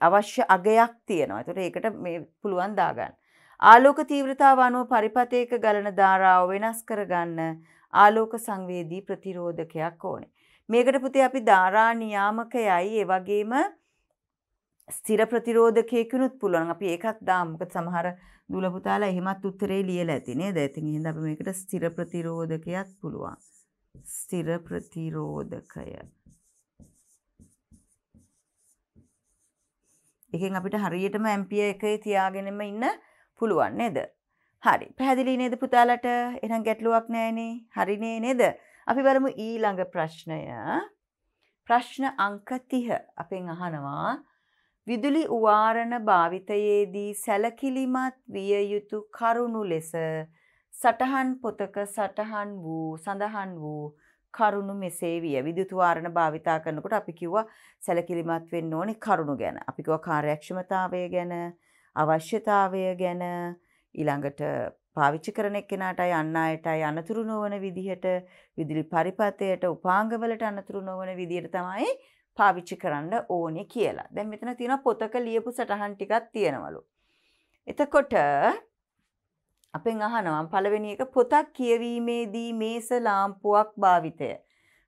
අවශ්‍ය අගයක් තියෙනවා. ඒතකොට ඒකට මේ පුළුවන් දාගන්න. ආලෝක තීව්‍රතාව අනුව පරිපථයක ගලන ධාරාව වෙනස් කරගන්න ආලෝක සංවේදී ප්‍රතිරෝධකයක් ඕනේ. මේකට පුතේ අපි ධාරා නියාමකයයි ඒ වගේම ස්ථිර ප්‍රතිරෝධකයකුනුත් පුළුවන්. අපි ඒකත් දාමු. මොකද සමහර දුල පුතාලා එහෙමත් උත්තරේ ලියලා ඇති නේද? ඉතින් එහෙනම් අපි මේකට ස්ථිර ප්‍රතිරෝධකයක් පුළුවන්. ස්ථිර ප්‍රතිරෝධකය එකෙන් අපිට හරියටම ඇම්පිය එකේ තියාගෙනම ඉන්න පුළුවන් නේද? හරි. පැහැදිලි නේද පුතාලට? එහෙනම් ගැටලුවක් නැහැනේ. හරිනේ නේද? අපි බලමු ඊළඟ ප්‍රශ්නය. ප්‍රශ්න අංක 30 අපෙන් අහනවා විදුලි උවාරණ භාවිතයේදී සැලකිලිමත් විය යුතු කරුණු ලෙස සටහන් පොතක සටහන් වූ සඳහන් වූ කරුණු මෙසේ විය. විදුලි වාරණ භාවිතා කරනකොට අපි කිව්වා සැලකිලිමත් වෙන්න ඕනේ කරුණු ගැන. අපි කිව්වා කාර්යක්ෂමතාවය ගැන, අවශ්‍යතාවය ගැන, ඊළඟට පාවිච්චි කරන එක්කෙනාටයි අන් අයටයි අනතුරු නොවන විදිහට විදුලි පරිපථයට උපාංගවලට අනතුරු නොවන විදිහට තමයි පාවිච්චි කරන්න ඕනේ කියලා. දැන් මෙතන තියෙන පොතක ලියපු සටහන් ටිකක් තියෙනවලු. එතකොට අපෙන් අහනවා පළවෙනි එක පොතක් කියවීමේදී මේස ලාම්පුවක් භාවිතය.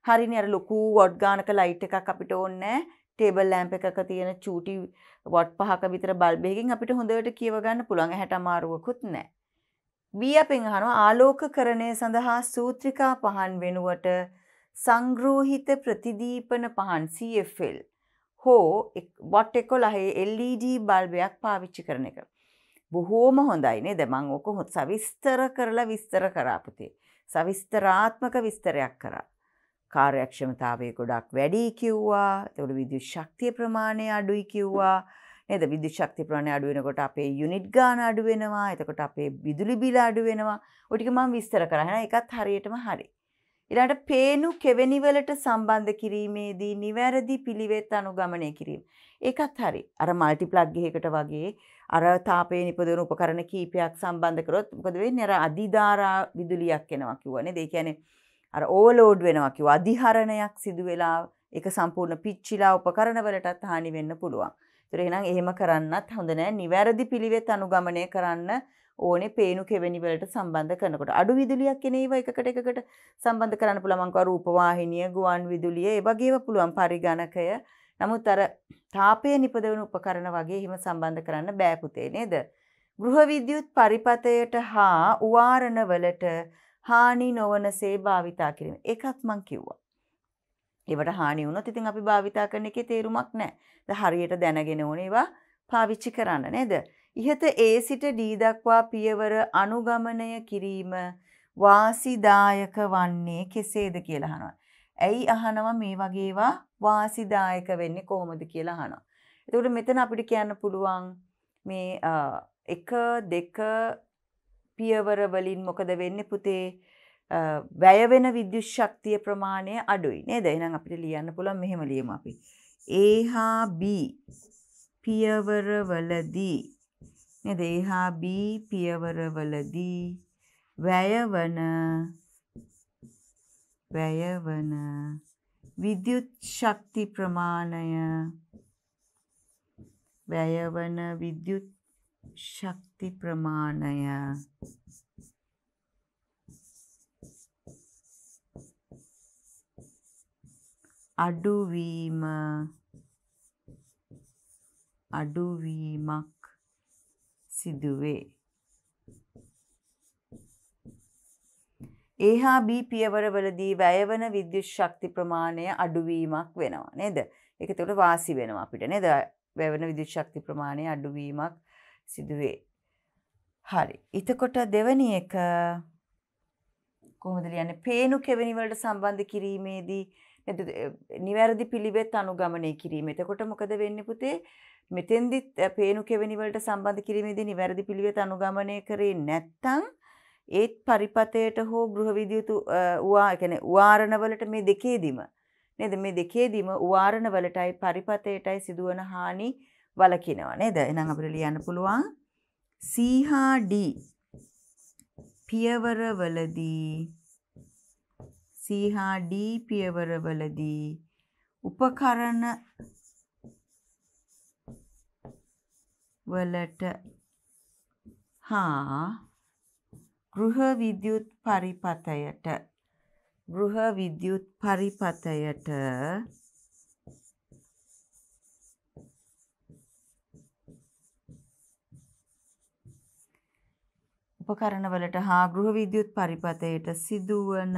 හරිනේ අර ලොකු වොට් ගානක ලයිට් එකක් අපිට ඕනේ ටේබල් ලෑම්ප් එකක තියෙන චූටි වොට් පහක විතර බල්බ් එකකින් අපිට හොඳට කියව ගන්න පුළුවන්. ඇහැට අමාරුවකුත් නැහැ. B අපෙන් අහනවා ආලෝකකරණය සඳහා සූත්‍රිකා පහන් වෙනුවට සංග්‍රෝහිත ප්‍රතිදීපන පහන් CFL හෝ වොට් 11 LED බල්බයක් පාවිච්චි කරන එක. බොහෝම හොඳයි නේද මං ඕක හොත් සවිස්තර කරලා විස්තර කරා පුතේ. සවිස්තරාත්මක විස්තරයක් කරා. කාර්යක්ෂමතාවය ගොඩක් වැඩි කිව්වා. එතකොට විද්‍යුත් ශක්තිය ප්‍රමාණය අඩුයි කිව්වා. නේද විද්‍යුත් ශක්තිය ප්‍රමාණය අඩු වෙනකොට අපේ යුනිට් ගාන අඩු වෙනවා. එතකොට අපේ විදුලි බිල අඩු වෙනවා. ඔය ටික මම විස්තර කරා. එහෙනම් ඒකත් හරියටම හරි. ඊළඟට පේනු කෙවෙනි වලට සම්බන්ධ කිරීමේදී නිවැරදි පිළිවෙත් අනුගමනය කිරීම. ඒකත් හරි. අර මල්ටිප්ලග් එකකට වගේ අර තාපයේ නිපදවන උපකරණ කීපයක් සම්බන්ධ කරොත් මොකද වෙන්නේ? අර අධිධාරා විදුලියක් එනවා කිව්වනේ. ඒ කියන්නේ අර ඕවර්ලෝඩ් වෙනවා කිව්වා. අධිහරණයක් සිදු වෙලා ඒක සම්පූර්ණ පිච්චිලා උපකරණ වලටත් හානි වෙන්න පුළුවන්. ඒතර එහෙනම් එහෙම කරන්නත් හොඳ නෑ. නිවැරදි පිළිවෙත් අනුගමනය කරන්න ඕනේ පේනු කෙවෙනි වලට සම්බන්ධ කරනකොට අඩු විදුලියක් එන ඒවා එකකට එකකට සම්බන්ධ කරන්න පුළුවන් මං රූපවාහිනිය ගුවන් විදුලිය ඒ වගේම පුළුවන් පරිගණකය නමුත් අර තාපය නිපදවන උපකරණ වගේ හිම සම්බන්ධ කරන්න බෑ පුතේ නේද ගෘහ විද්‍යුත් පරිපතයට හා උවාරණවලට හානි නොවනසේ භාවිතා කිරීම ඒකත් මං කිව්වා ඒවට හානි වුණොත් ඉතින් අපි භාවිතා කරන එකේ තේරුමක් නැහැ. ද හරියට දැනගෙන ඕනේ ඒවා පාවිච්චි කරන්න නේද? ඉහත ඒ සිට ඩී දක්වා පියවර අනුගමනය කිරීම වාසිදායක වන්නේ කෙසේද කියලා අහනවා. ඇයි අහනවා මේ වගේවා වාසිදායක වෙන්නේ කොහොමද කියලා අහනවා. එතකොට මෙතන අපිට කියන්න පුළුවන් මේ එක දෙක පියවර වලින් මොකද වෙන්නේ පුතේ වැය වෙන විද්‍යුත් ශක්තිය ප්‍රමාණය අඩුයි නේද? එහෙනම් අපිට ලියන්න පුළුවන් මෙහෙම ලියමු අපි. A හා B පියවරවලදී නේද? A හා B පියවරවලදී වැයවන වැයවන විද්‍යුත් ශක්ති ප්‍රමාණය වැයවන විද්‍යුත් ශක්ති ප්‍රමාණය අඩුවීම අඩුවීමක් සිදුවේ. ඒ හා B පියවරවලදී වැයවන විද්‍යුත් ශක්ති ප්‍රමාණය අඩුවීමක් වෙනවා නේද? ඒක එතකොට වාසි වෙනවා අපිට නේද? වැයවන විද්‍යුත් ශක්ති ප්‍රමාණය අඩුවීමක් සිදුවේ. හරි. එතකොට දෙවැනි එක කොහොමද ලියන්නේ? පේනු කෙවෙනි වලට සම්බන්ධ කිරීමේදී නිවැරදි පිළිවෙත් අනුගමනය කිරීම. එතකොට මොකද වෙන්නේ පුතේ? මෙතෙන්දිත් පේනු කෙවෙනි වලට සම්බන්ධ කිරීමේදී නිවැරදි පිළිවෙත් අනුගමනය කරේ නැත්නම් ඒත් පරිපතයට හෝ ගෘහ විද්‍යුතු උවා කියන්නේ උවාරණවලට මේ දෙකේදීම නේද මේ දෙකේදීම උවාරණවලටයි පරිපතයටයි සිදුවන හානි වලකිනවා නේද? එහෙනම් අපිට ලියන්න පුළුවන්. C හා D පියවරවලදී C හා D පියවරවලදී උපකරණ වලට හා ගෘහ විද්‍යුත් පරිපතයට ගෘහ විද්‍යුත් පරිපතයට උපකරණවලට හා ගෘහ විද්‍යුත් පරිපතයට සිදුවන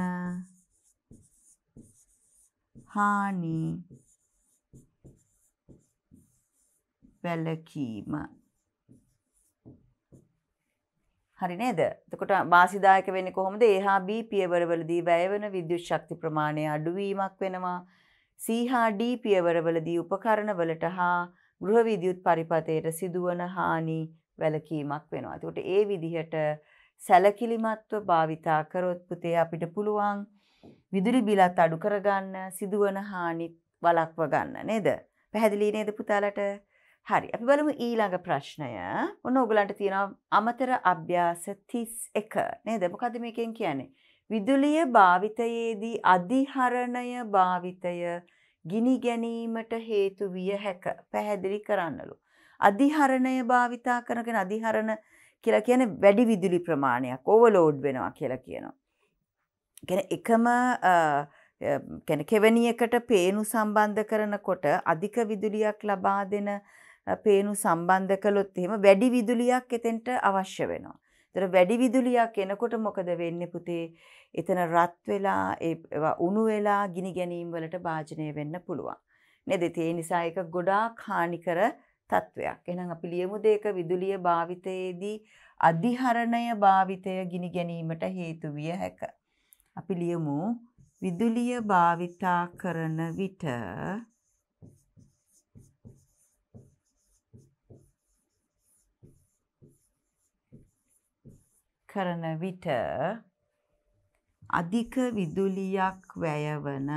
හානි වැලකීම හරි නේද? එතකොට වාසිදායක වෙන්නේ කොහොමද? A හා B පියවරවලදී වැයවන විද්‍යුත් ශක්ති ප්‍රමාණය අඩුවීමක් වෙනවා. C හා D පියවරවලදී උපකරණවලට හා ගෘහ විද්‍යුත් පරිපතයට සිදුවන හානි වැළකීමක් වෙනවා. එතකොට ඒ විදිහට සැලකිලිමත්ව භාවිතා කරොත් පුතේ අපිට පුළුවන් විදුලි බිලත් අඩු කරගන්න සිදුවන හානිත් වළක්ව ගන්න නේද? පැහැදිලි නේද පුතාලට? හරි අපි බලමු ඊළඟ ප්‍රශ්නය ඔන්න ඔගලන්ට තියෙනවා අමතර අභ්‍යාස තිස් එක නේද මොකද මේකෙන් කියන්නේ විදුලිය භාවිතයේදී අධිහරණය භාවිතය ගිනි ගැනීමට හේතු විය හැක පැහැදිලි කරන්නලු අධිහරණය භාවිතා කරගෙන අධිහරණ කියලා කියන්නේ වැඩි විදුලි ප්‍රමාණයක් ඕවර්ලෝඩ් වෙනවා කියලා කියනවා කියන්නේ එකම කියන්නේ කෙවණියකට පේනු සම්බන්ධ කරනකොට අධික විදුලියක් ලබා දෙන පේනු සම්බන්ධ කළොත් එහෙම වැඩි විදුලියක් එතෙන්ට අවශ්‍ය වෙනවා. ඒතර වැඩි විදුලියක් එනකොට මොකද වෙන්නේ පුතේ? එතන රත් වෙලා ඒවා උණු වෙලා ගිනි ගැනීම් වලට භාජනය වෙන්න පුළුවන්. නේද? ඒ නිසා ඒක ගොඩාක් හානිකර තත්වයක්. එහෙනම් අපි ලියමු දෙක විදුලිය භාවිතයේදී අධිහරණය භාවිතය ගිනි ගැනීමට හේතු විය හැක. අපි ලියමු විදුලිය භාවිතා කරන විට කරන විට අධික විදුලියක් වැයවන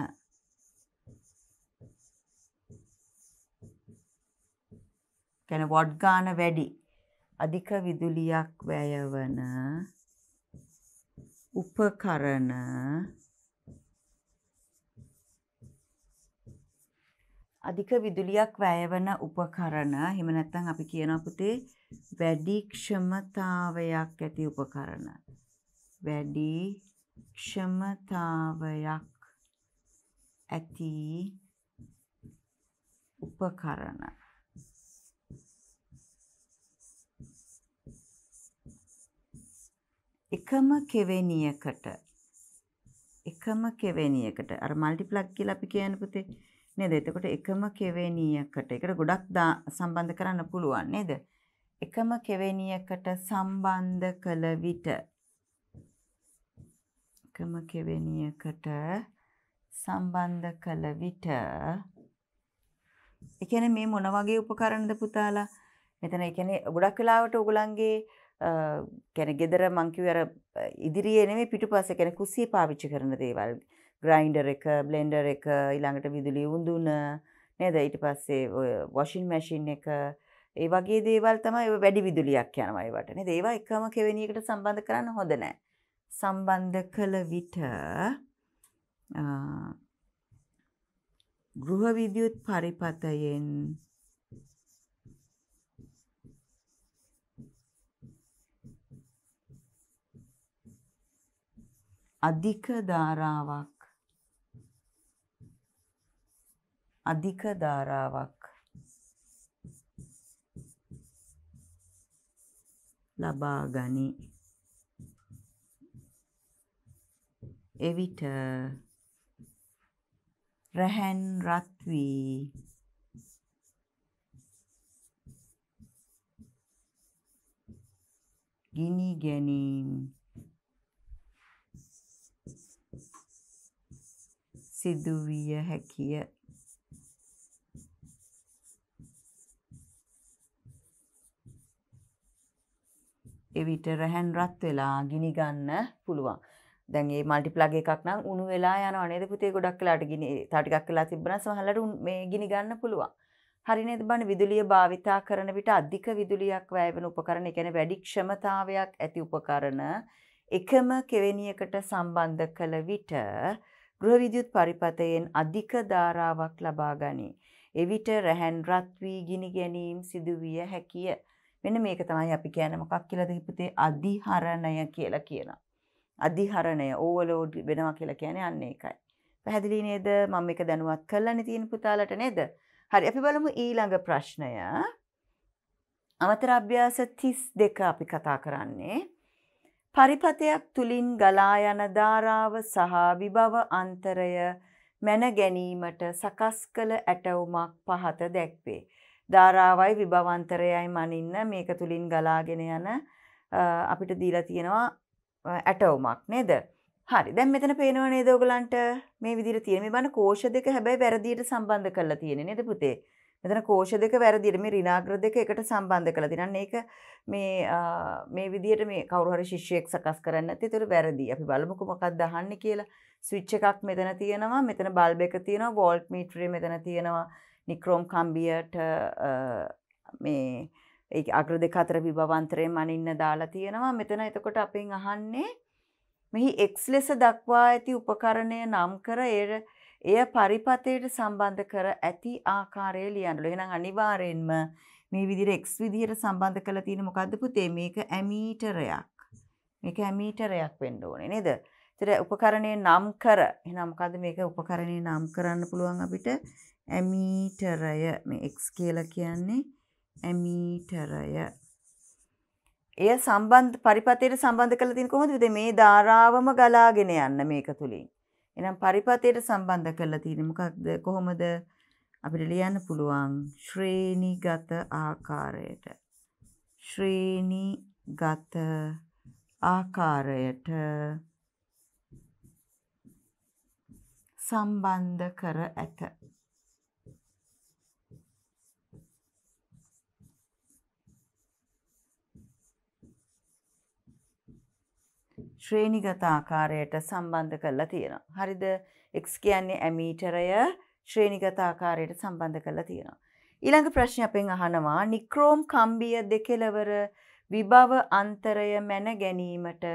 ගැන වොඩ් ගාන වැඩි අධික විදුලියක් වැයවන උපකරණ අධික විදුලියක් වැයවන උපකරණ එහෙම නැත්නම් අපි කියනවා පුතේ වැඩි ක්ෂමතාවයක් ඇති උපකරණ. වැඩි ක්ෂමතාවයක් ඇති උපකරණ. එකම කෙවෙනියකට එකම කෙවෙනියකට අර මල්ටිප්ලග් කියලා අපි කියන්නේ පුතේ නේද? එතකොට එකම කෙවෙනියකට ඒකට ගොඩක් සම්බන්ධ කරන්න පුළුවන් නේද? එකම කෙවෙනියකට සම්බන්ධ කළ විට එකම කෙවෙනියකට සම්බන්ධ කළ විට ඒ කියන්නේ මේ මොන වගේ උපකරණද පුතාලා මෙතන ඒ කියන්නේ ගොඩක් වෙලාවට ඔයගලන්ගේ කියන්නේ ගෙදර මං කිව්වේ අර ඉදිරියේ නෙමෙයි පිටුපස්සේ කියන්නේ කුස්සිය පාවිච්චි කරන දේවල් ග්‍රයින්ඩර් එක බ්ලෙන්ඩර් එක ඊළඟට විදුලි උඳුන නේද ඊට පස්සේ ඔය වොෂින් මැෂින් එක ඒ වගේ දේවල් තමයි වැඩි විදුලියක් යනවා ඒවට නේද? ඒවා එකම කෙවෙනියකට සම්බන්ධ කරන්න හොඳ නැහැ. සම්බන්ධ කළ විට ගෘහ විද්‍යුත් පරිපතයෙන් අධික ධාරාවක් අධික ධාරාවක් ලබා ගනි. එවිට රැහැන් රත් වී ගිනි ගැනීම් සිදුවිය හැකිය. එවිට රැහැන් රත් වෙලා ගිනි ගන්න පුළුවන්. දැන් මේ මල්ටිප්ලග් එකක් නම් උණු වෙලා යනවා නේද පුතේ ගොඩක් වෙලාට ගිනි තව ටිකක් වෙලා තිබ්බනම් සමහරවිට මේ ගිනි ගන්න පුළුවන්. හරි නේද බලන්න විදුලිය භාවිතා කරන විට අධික විදුලියක් වැය වෙන උපකරණ, ඒ කියන්නේ වැඩි ක්ෂමතාවයක් ඇති උපකරණ එකම කෙවෙනියකට සම්බන්ධ කළ විට ගෘහ විද්‍යුත් පරිපථයෙන් අධික ධාරාවක් ලබා ගනී. එවිට රැහැන් රත් වී ගිනි ගැනීම සිදුවිය හැකිය. මෙන්න මේක තමයි අපි කියන්නේ මොකක් කියලාද පුතේ අධිහරණය කියලා කියනවා. අධිහරණය ඕවර්ලෝඩ් වෙනවා කියලා කියන්නේ අන්න ඒකයි. පැහැදිලි නේද? මම මේක දැනුවත් කරලානේ තියෙන පුතාලට නේද? හරි අපි බලමු ඊළඟ ප්‍රශ්නය. අමතර අභ්‍යාස 32 අපි කතා කරන්නේ පරිපතයක් තුලින් ගලා යන ධාරාව සහ විභව අන්තරය මැන ගැනීමට සකස් කළ ඇටවුමක් පහත දැක්වේ. ධාරාවයි විභවන්තරයයි මනින්න මේක තුලින් ගලාගෙන යන අපිට දීලා තියෙනවා ඇටවුමක් නේද? හරි දැන් මෙතන පේනව නේද ඔයගලන්ට මේ විදිහට තියෙන මේ බන කෝෂ දෙක හැබැයි වැරදියට සම්බන්ධ කරලා තියෙන්නේ නේද පුතේ මෙතන කෝෂ දෙක වැරදියට මේ ඍණාග්‍ර දෙක එකට සම්බන්ධ කරලා තියෙනවා ඒක මේ මේ විදිහට මේ කවුරු හරි ශිෂ්‍යයෙක් සකස් කරන්නේ නැති ඒතර වැරදි. අපි බලමුකෝ මොකක්ද අහන්නේ කියලා. ස්විච් එකක් මෙතන තියෙනවා මෙතන බල්බ් එක තියෙනවා වෝල්ට් මීටරේ මෙතන තියෙනවා. නික්‍රෝම් කම්බියට මේ ඒ අග්‍ර දෙක අතර විභවන්තරයෙන් මනින්න දාලා තියෙනවා. මෙතන එතකොට අපෙන් අහන්නේ මෙහි X ලෙස දක්වා ඇති උපකරණය නම් කර එය පරිපතයට සම්බන්ධ කර ඇති ආකාරය ලියන්නලු. එහෙනම් අනිවාර්යෙන්ම මේ විදිහට X විදිහට සම්බන්ධ කරලා තියෙන මොකද්ද පුතේ? මේක ඇමීටරයක්. මේක ඇමීටරයක් වෙන්න ඕනේ නේද? ඒතර උපකරණය නම් කර. එහෙනම් මොකද්ද මේක උපකරණය නම් කරන්න පුළුවන් අපිට? ඇමීටරය. මේ X කියලා කියන්නේ ඇමීටරය. එය සම්බන්ධ පරිපතයට සම්බන්ධ කරලා තියෙන කොහොමද? මේ ධාරාවම ගලාගෙන යන්න මේක තුලින්. එහෙනම් පරිපතයට සම්බන්ධ කරලා තියෙන්නේ මොකක්ද? කොහොමද අපිට ලියන්න පුළුවන් ශ්‍රේණිගත ආකාරයට. ශ්‍රේණිගත ආකාරයට සම්බන්ධ කර ඇත. ශ්‍රේණිගත ආකාරයට සම්බන්ධ කරලා තියෙනවා. හරිද? x කියන්නේ ඇමීටරය ශ්‍රේණිගත ආකාරයට සම්බන්ධ කරලා තියෙනවා. ඊළඟ ප්‍රශ්නේ අපෙන් අහනවා නික්‍රෝම් කම්බිය දෙකලවර විභව අන්තරය මැන ගැනීමට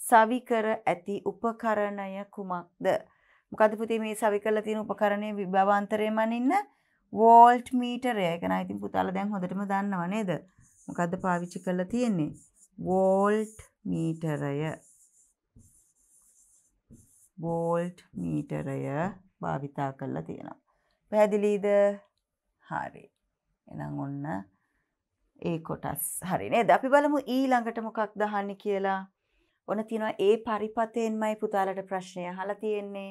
සවිකර ඇති උපකරණය කුමක්ද? මොකද පුතේ මේ සවි කරලා තියෙන උපකරණය විභව අන්තරය මනින්න වෝල්ට් මීටරය. ඒක නම් ඉතින් පුතාලා දැන් හොඳටම දන්නව නේද? මොකද්ද පාවිච්චි කරලා තියෙන්නේ? වෝල්ට් මීටරය. වෝල්ට් මීටරය භාවිතා කරලා තියෙනවා. පැහැදිලිද? හරි. එහෙනම් ඔන්න ඒ කොටස් හරි නේද? අපි බලමු ඊළඟට මොකක්ද අහන්නේ කියලා. ඔන්න තියෙනවා ඒ පරිපතෙන්මයි පුතාලට ප්‍රශ්නය අහලා තියෙන්නේ.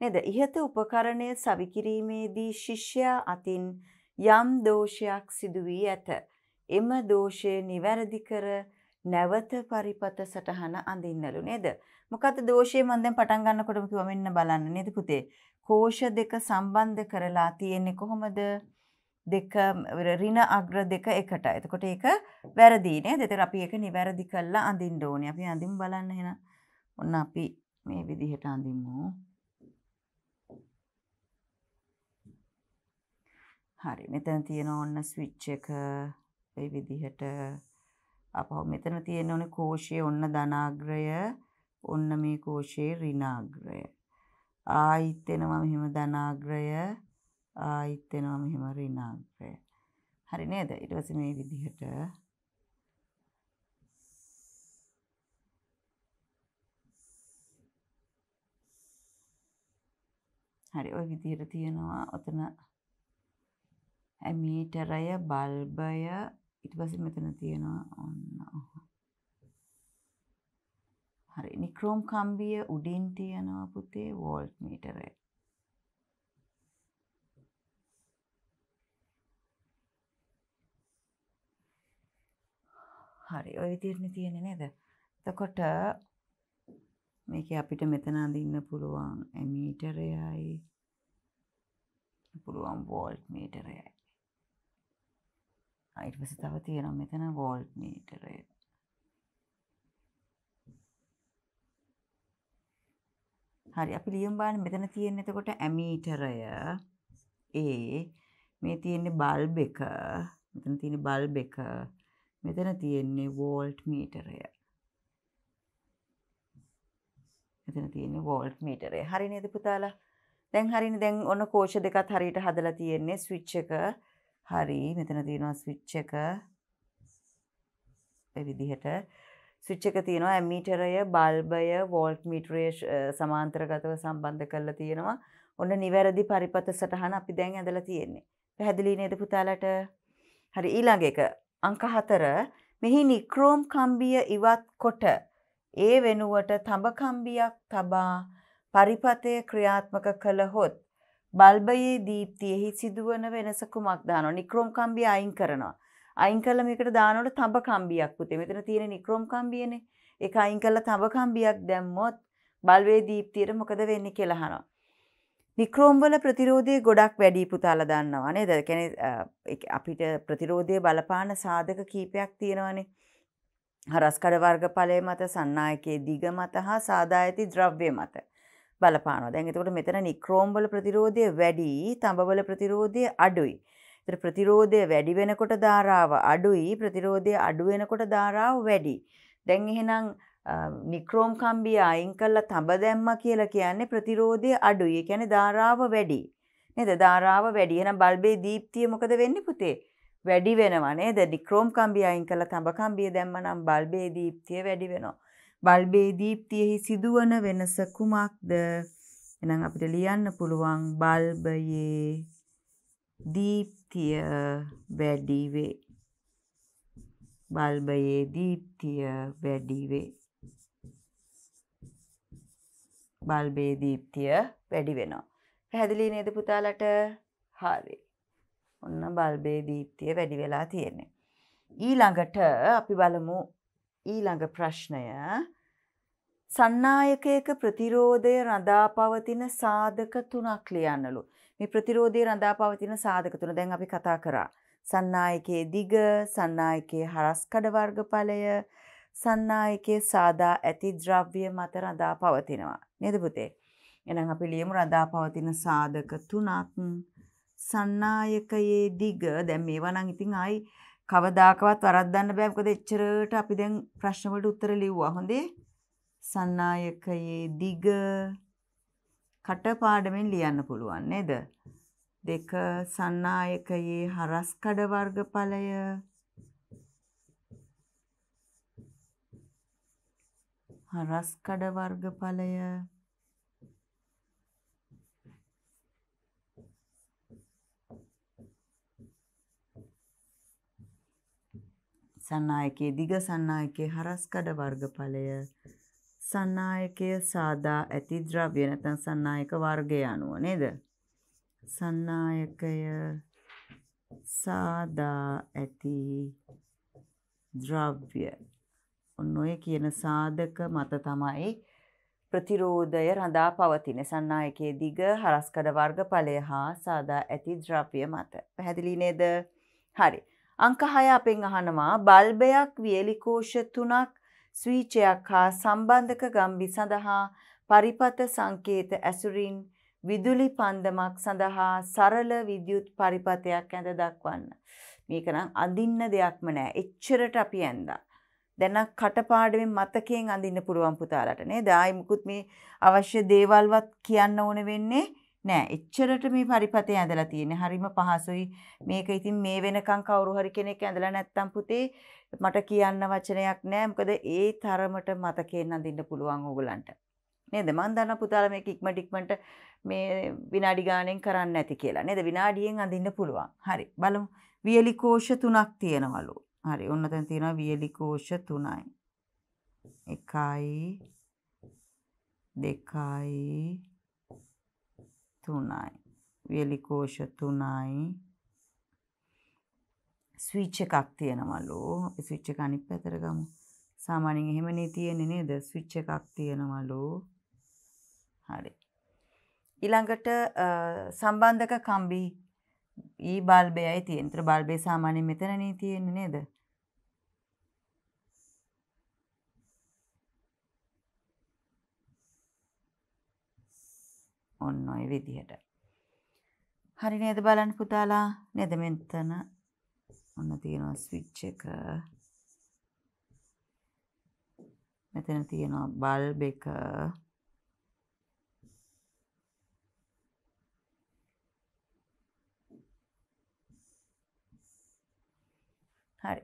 නේද? ඉහත උපකරණය සවි කිරීමේදී ශිෂ්‍යයා අතින් යම් දෝෂයක් සිදු වී ඇත. එම දෝෂය නිවැරදි කර නැවත පරිපත සටහන අඳින්නලු නේද? මොකද දෝෂය මම දැන් පටන් ගන්නකොටම කිව්වා මෙන්න බලන්න නේද පුතේ. කෝෂ දෙක සම්බන්ධ කරලා තියෙන්නේ කොහොමද? දෙක ඍණ අග්‍ර දෙක එකට. එතකොට ඒක වැරදි නේද? ඒතර අපි ඒක නිවැරදි කරලා අඳින්න ඕනේ. අපි අඳිමු බලන්න එහෙනම්. ඔන්න අපි මේ විදිහට අඳිමු. හරි. මෙතන තියෙන ඔන්න ස්විච් එක මේ විදිහට අපහු මෙතන තියෙන ඕනේ කෝෂයේ ඔන්න ධනාග්‍රය ඔන්න මේ කෝෂයේ ඍණාග්‍රය. ආයිත් එනවා මෙහෙම ධනාග්‍රය ආයිත් එනවා මෙහෙම ඍණාග්‍රය. හරි නේද? ඊට පස්සේ මේ විදිහට හරි ওই විදිහට තියෙනවා ඔතන ඇමීටරය බල්බය ඊට පස්සේ මෙතන තියෙනවා ඔන්න හරි නික්‍රෝම් කම්බිය උඩින් තියෙනවා පුතේ වෝල්ට් මීටරය. හරි ඔය විදිහටනේ තියෙන්නේ නේද? එතකොට මේක අපිට මෙතන අඳින්න පුළුවන් ඇමීටරයයි පුළුවන් වෝල්ට් මීටරයයි. ඊට පස්සේ තව තියෙනවා මෙතන වෝල්ට් මීටරය. හරි අපි ලියමු බලන්න මෙතන තියෙන එතකොට ඇමීටරය ඒ මේ තියෙන්නේ බල්බ් එක මෙතන තියෙන බල්බ් එක මෙතන තියෙන්නේ වෝල්ට් මීටරය. මෙතන තියෙන්නේ වෝල්ට් මීටරය. හරි නේද පුතාලා? දැන් හරිනේ දැන් ඔන්න කෝෂ දෙකත් හරියට හදලා තියෙන්නේ ස්විච් එක. හරි මෙතන තියෙනවා ස්විච් එක. ඒ විදිහට ස්විච් එක තියෙනවා ඇමීටරය බල්බය වෝල්ට් මීටරය සමාන්තරගතව සම්බන්ධ කරලා තියෙනවා. ඔන්න නිවැරදි පරිපත සටහන අපි දැන් ඇඳලා තියෙන්නේ. පැහැදිලි නේද පුතාලට? හරි ඊළඟ එක අංක 4 මෙහි නික්‍රෝම් කම්බිය ඉවත් කොට ඒ වෙනුවට තඹකම්බියක් තබා පරිපතය ක්‍රියාත්මක කළහොත් බල්බයේ දීප්තියෙහි සිදුවන වෙනස කුමක් දානවා නික්‍රෝම් කම්බිය අයින් කරනවා අයින් කළා මේකට දානකොට තඹ කම්බියක් පුතේ මෙතන තියෙන නික්‍රෝම් කම්බියනේ ඒක අයින් කළා තඹ කම්බියක් දැම්මොත් බල්බයේ දීප්තියට මොකද වෙන්නේ කියලා අහනවා නික්‍රෝම් වල ප්‍රතිරෝධය ගොඩක් වැඩි පුතාලා දන්නවා නේද? කියන්නේ අපිට ප්‍රතිරෝධය බලපාන සාධක කීපයක් තියෙනවානේ. හරස්කඩ වර්ගඵලය මත සන්නායකයේ දිග මත හා සාදායති ද්‍රව්‍ය මත බලපානවා. දැන් එතකොට මෙතන නික්‍රෝම් වල ප්‍රතිරෝධය වැඩි, තඹ වල ප්‍රතිරෝධය අඩුයි. ඒතර ප්‍රතිරෝධය වැඩි වෙනකොට ධාරාව අඩුයි, ප්‍රතිරෝධය අඩු වෙනකොට ධාරාව වැඩි. දැන් එහෙනම් නික්‍රෝම් කම්බිය අයින් කළා තඹ දැම්මා කියලා කියන්නේ ප්‍රතිරෝධය අඩුයි. ඒ කියන්නේ ධාරාව වැඩි. නේද? ධාරාව වැඩි. එහෙනම් බල්බේ දීප්තිය මොකද වෙන්නේ පුතේ? වැඩි වෙනවා නේද? ඩික්‍රෝම් කම්බිය අයින් කළා තඹ කම්බිය දැම්මනම් බල්බේ දීප්තිය වැඩි වෙනවා. බල්බේ දීප්තියෙහි සිදුවන වෙනස කුමක්ද? එහෙනම් අපිට ලියන්න පුළුවන් බල්බයේ දීප්තිය වැඩි වේ. බල්බයේ දීප්තිය වැඩි වේ. බල්බේ දීප්තිය වැඩි වෙනවා. පැහැදිලි නේද පුතාලට? හරි. ඔන්න බල්බේ දීප්තිය වැඩි වෙලා තියෙන්නේ. ඊළඟට අපි බලමු ඊළඟ ප්‍රශ්නය සන්නායකයක ප්‍රතිරෝධය රඳා පවතින සාධක තුනක් ලියන්නලු. මේ ප්‍රතිරෝධය රඳා පවතින සාධක තුන දැන් අපි කතා කරා. සන්නායකයේ දිග, සන්නායකයේ හරස්කඩ වර්ගඵලය, සන්නායකයේ සාදා ඇති ද්‍රව්‍ය මත රඳා පවතිනවා. නේද පුතේ? එහෙනම් අපි ලියමු රඳා පවතින සාධක තුනක්. සන්නායකයේ දිග දැන් මේවා නම් ඉතින් ආයි කවදාකවත් වරද්දන්න බෑ මොකද එච්චරට අපි දැන් ප්‍රශ්න වලට උත්තර ලිව්වා හොඳේ සන්නායකයේ දිග කටපාඩමෙන් ලියන්න පුළුවන් නේද? දෙක සන්නායකයේ හරස්කඩ වර්ගඵලය. හරස්කඩ වර්ගඵලය. සන්නායකයේ දිග සන්නායකයේ හරස්කඩ වර්ගඵලය. සන්නායකය සාදා ඇති ද්‍රව්‍ය නැත්නම් සන්නායක වර්ගය අනුව නේද? සන්නායකය සාදා ඇති ද්‍රව්‍ය ඔන්න ඔය කියන සාධක මත තමයි ප්‍රතිරෝධය රඳා පවතින සන්නායකයේ දිග හරස්කඩ වර්ගඵලය හා සාදා ඇති ද්‍රව්‍ය මත. පැහැදිලි නේද? හරි. අංක 6 අපෙන් අහනවා බල්බයක් වියලිකෝෂ තුනක් ස්විචයක් හා සම්බන්ධක ගම්බි සඳහා පරිපත සංකේත ඇසුරින් විදුලි පන්දමක් සඳහා සරල විද්‍යුත් පරිපතයක් ඇඳ දක්වන්න. මේක නම් අඳින්න දෙයක්ම නෑ. එච්චරට අපි ඇඳා. දැන් කටපාඩමෙන් මතකයෙන් අඳින්න පුළුවන් පුතාලට නේද? ආයි මුකුත් මේ අවශ්‍ය දේවල්වත් කියන්න ඕන වෙන්නේ නෑ එච්චරට මේ පරිපතේ ඇඳලා තියෙන්නේ. හරිම පහසුයි. මේක ඉතින් මේ වෙනකන් කවුරු හරි කෙනෙක් ඇඳලා නැත්තම් පුතේ මට කියන්න වචනයක් නෑ. මොකද ඒ තරමට මතකයෙන් අඳින්න පුළුවන් ඕගලන්ට. නේද? මම දන්න පුතාලා මේක ඉක්මනට ඉක්මනට මේ විනාඩි ගාණෙන් කරන්න නැති කියලා. නේද? විනාඩියෙන් අඳින්න පුළුවන්. හරි. බලමු. වියලි කෝෂ තුනක් තියෙනවලු. හරි. ඔන්න දැන් තියෙනවා වියලි කෝෂ තුනයි. 1 දෙකයි තුනයි. වියලිකෝෂ තුනයි ස්විච් එකක් තියෙනවලු ස්විච් එක අනිත් පැත්තට ගමු. සාමාන්‍යයෙන් එහෙමනේ තියෙන්නේ නේද? ස්විච් එකක් තියෙනවලු. හරි. ඊළඟට සම්බන්ධක කම්බි ඊ බල්බයයි තියෙන. ඒතර බල්බේ සාමාන්‍යයෙන් මෙතනනේ තියෙන්නේ නේද? ඔන්න ඔය විදිහට. හරි නේද බලන්න පුතාලා? නේද මෙතන ඔන්න තියෙනවා ස්විච් එක. මෙතන තියෙනවා බල්බ් එක. හරි.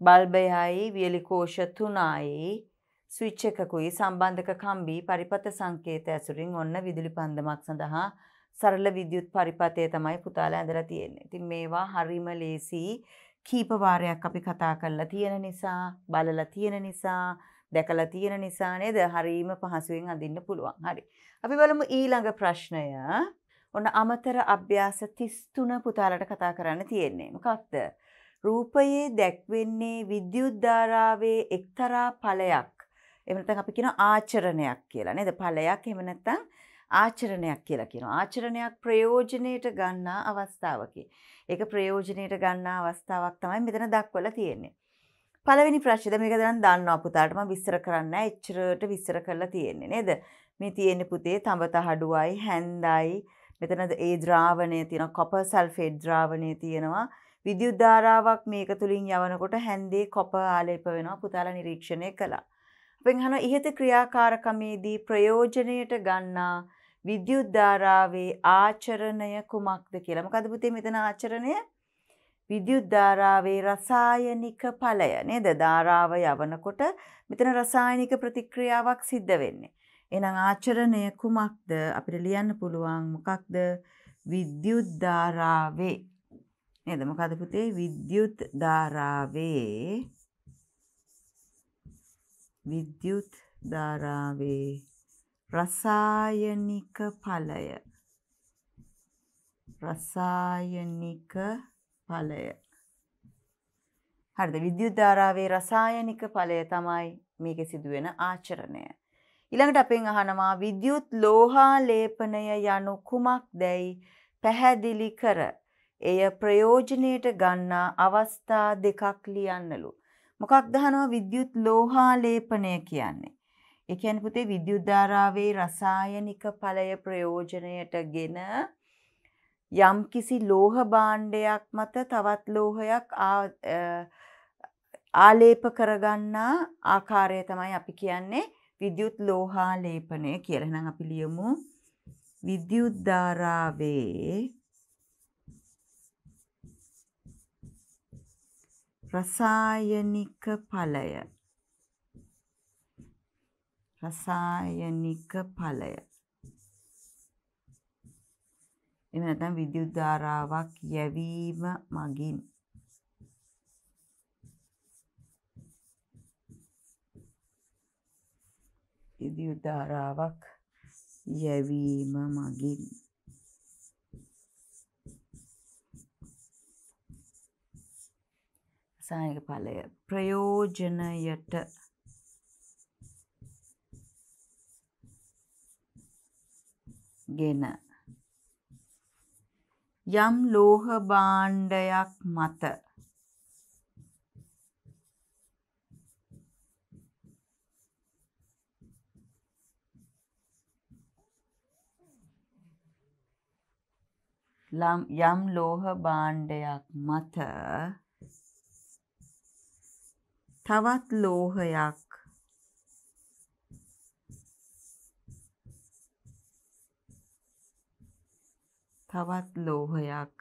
බල්බයයි වියලි කෝෂ තුනයි ස්විච් එකකුයි සම්බන්ධක කම්බි පරිපත සංකේත ඇසුරින් ඔන්න විදුලි පන්දමක් සඳහා සරල විද්‍යුත් පරිපතය තමයි පුතාලා ඇඳලා තියෙන්නේ. ඉතින් මේවා හරිම ලේසි කීප වාරයක් අපි කතා කරලා තියෙන නිසා, බලලා තියෙන නිසා, දැකලා තියෙන නිසා නේද? හරීම පහසුවෙන් අඳින්න පුළුවන්. හරි. අපි බලමු ඊළඟ ප්‍රශ්නය. ඔන්න අමතර අභ්‍යාස 33 පුතාලට කතා කරන්න තියෙන්නේ. මොකක්ද? රූපයේ දැක්වෙන්නේ විද්‍යුත් ධාරාවේ එක්තරා ඵලයක් එහෙම නැත්නම් අපි කියන ආචරණයක් කියලා නේද? ඵලයක් එහෙම නැත්නම් ආචරණයක් කියලා කියනවා. ආචරණයක් ප්‍රයෝජනෙට ගන්නා අවස්ථාවකි. ඒක ප්‍රයෝජනෙට ගන්නා අවස්ථාවක් තමයි මෙතන දක්වලා තියෙන්නේ. පළවෙනි ප්‍රශ්නේ මේක දැන් දන්නවා පුතාට මම විස්තර කරන්න නැහැ. එච්චරට විස්තර කරලා තියෙන්නේ නේද? මේ තියෙන්නේ පුතේ තඹ තහඩුවයි හැන්දයි මෙතන ඒ ද්‍රාවණය තියෙනවා කොපර් සල්ෆේට් ද්‍රාවණය තියෙනවා විද්‍යුත් ධාරාවක් මේක තුලින් යවනකොට හැන්දේ කොපර් ආලේප වෙනවා පුතාලා නිරීක්ෂණය කළා. වෙන්හන ඉහත ක්‍රියාකාරකමේදී ප්‍රයෝජනයට ගන්නා විද්‍යුත් ධාරාවේ ආචරණය කුමක්ද කියලා. මොකද පුතේ මෙතන ආචරණය විද්‍යුත් ධාරාවේ රසායනික ඵලය නේද? ධාරාව යවනකොට මෙතන රසායනික ප්‍රතික්‍රියාවක් සිද්ධ වෙන්නේ. එහෙනම් ආචරණය කුමක්ද? අපිට ලියන්න පුළුවන් මොකක්ද? විද්‍යුත් ධාරාවේ නේද? මොකද පුතේ විද්‍යුත් ධාරාවේ විද්‍යුත් ධාරාවේ රසායනික ඵලය. රසායනික ඵලය. හරිද? විද්‍යුත් ධාරාවේ රසායනික ඵලය තමයි මේකේ සිදුවෙන ආචරණය. ඊළඟට අපෙන් අහනවා විද්‍යුත් ලෝහාලේපනය යනු කුමක්දැයි පැහැදිලි කර? එය ප්‍රයෝජනයට ගන්නා අවස්ථා දෙකක් ලියන්නලු. මොකක්ද අහනවා විද්‍යුත් ලෝහාලේපනය කියන්නේ. ඒ කියන්නේ පුතේ විද්‍යුත් ධාරාවේ රසායනික ඵලය ප්‍රයෝජනයටගෙන යම්කිසි ලෝහ භාණ්ඩයක් මත තවත් ලෝහයක් ආලේප කරගන්නා ආකාරය තමයි අපි කියන්නේ විද්‍යුත් ලෝහාලේපනය කියලා. එහෙනම් අපි ලියමු විද්‍යුත් ධාරාවේ රසායනික ඵලය. රසායනික ඵලය. එහෙම නැත්නම් විද්‍යුත් ධාරාවක් යැවීම මගින්. විද්‍යුත් ධාරාවක් යැවීම මගින්. රසායනික ඵලය. ප්‍රයෝජනයට ගෙන යම් ලෝහ භාණ්ඩයක් මත යම් ලෝහ භාණ්ඩයක් මත තවත් ලෝහයක්. තවත් ලෝහයක්.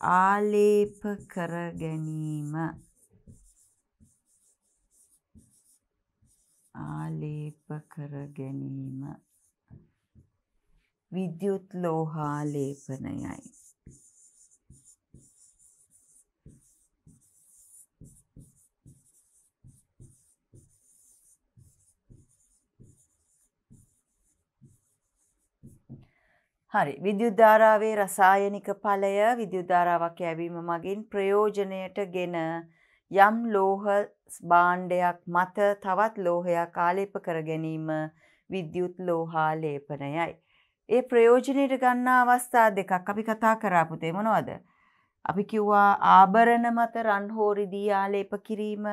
ආලේප කර ගැනීම. ආලේප කර ගැනීම. විද්‍යුත් ලෝහාලේපනයයි. හරි විද්‍යුද්ධාරාවේ රසායනික පලය විද්‍යුද්ධාරාවක් යැවීම මගින් ප්‍රයෝජනයට ගෙන යම් ලෝහ බාණ්ඩයක් මත තවත් ලෝහයක් ආලේප කර ගැනීම විද්‍යුත් ලෝහා ලේපනයයි. ඒ ප්‍රයෝජනයට ගන්නා අවස්ථා දෙකක් අපි කතා කරාපුතේ මොනවද. අපි කිව්වා ආභරණ මත රන් හෝරිදී ආලේප කිරීම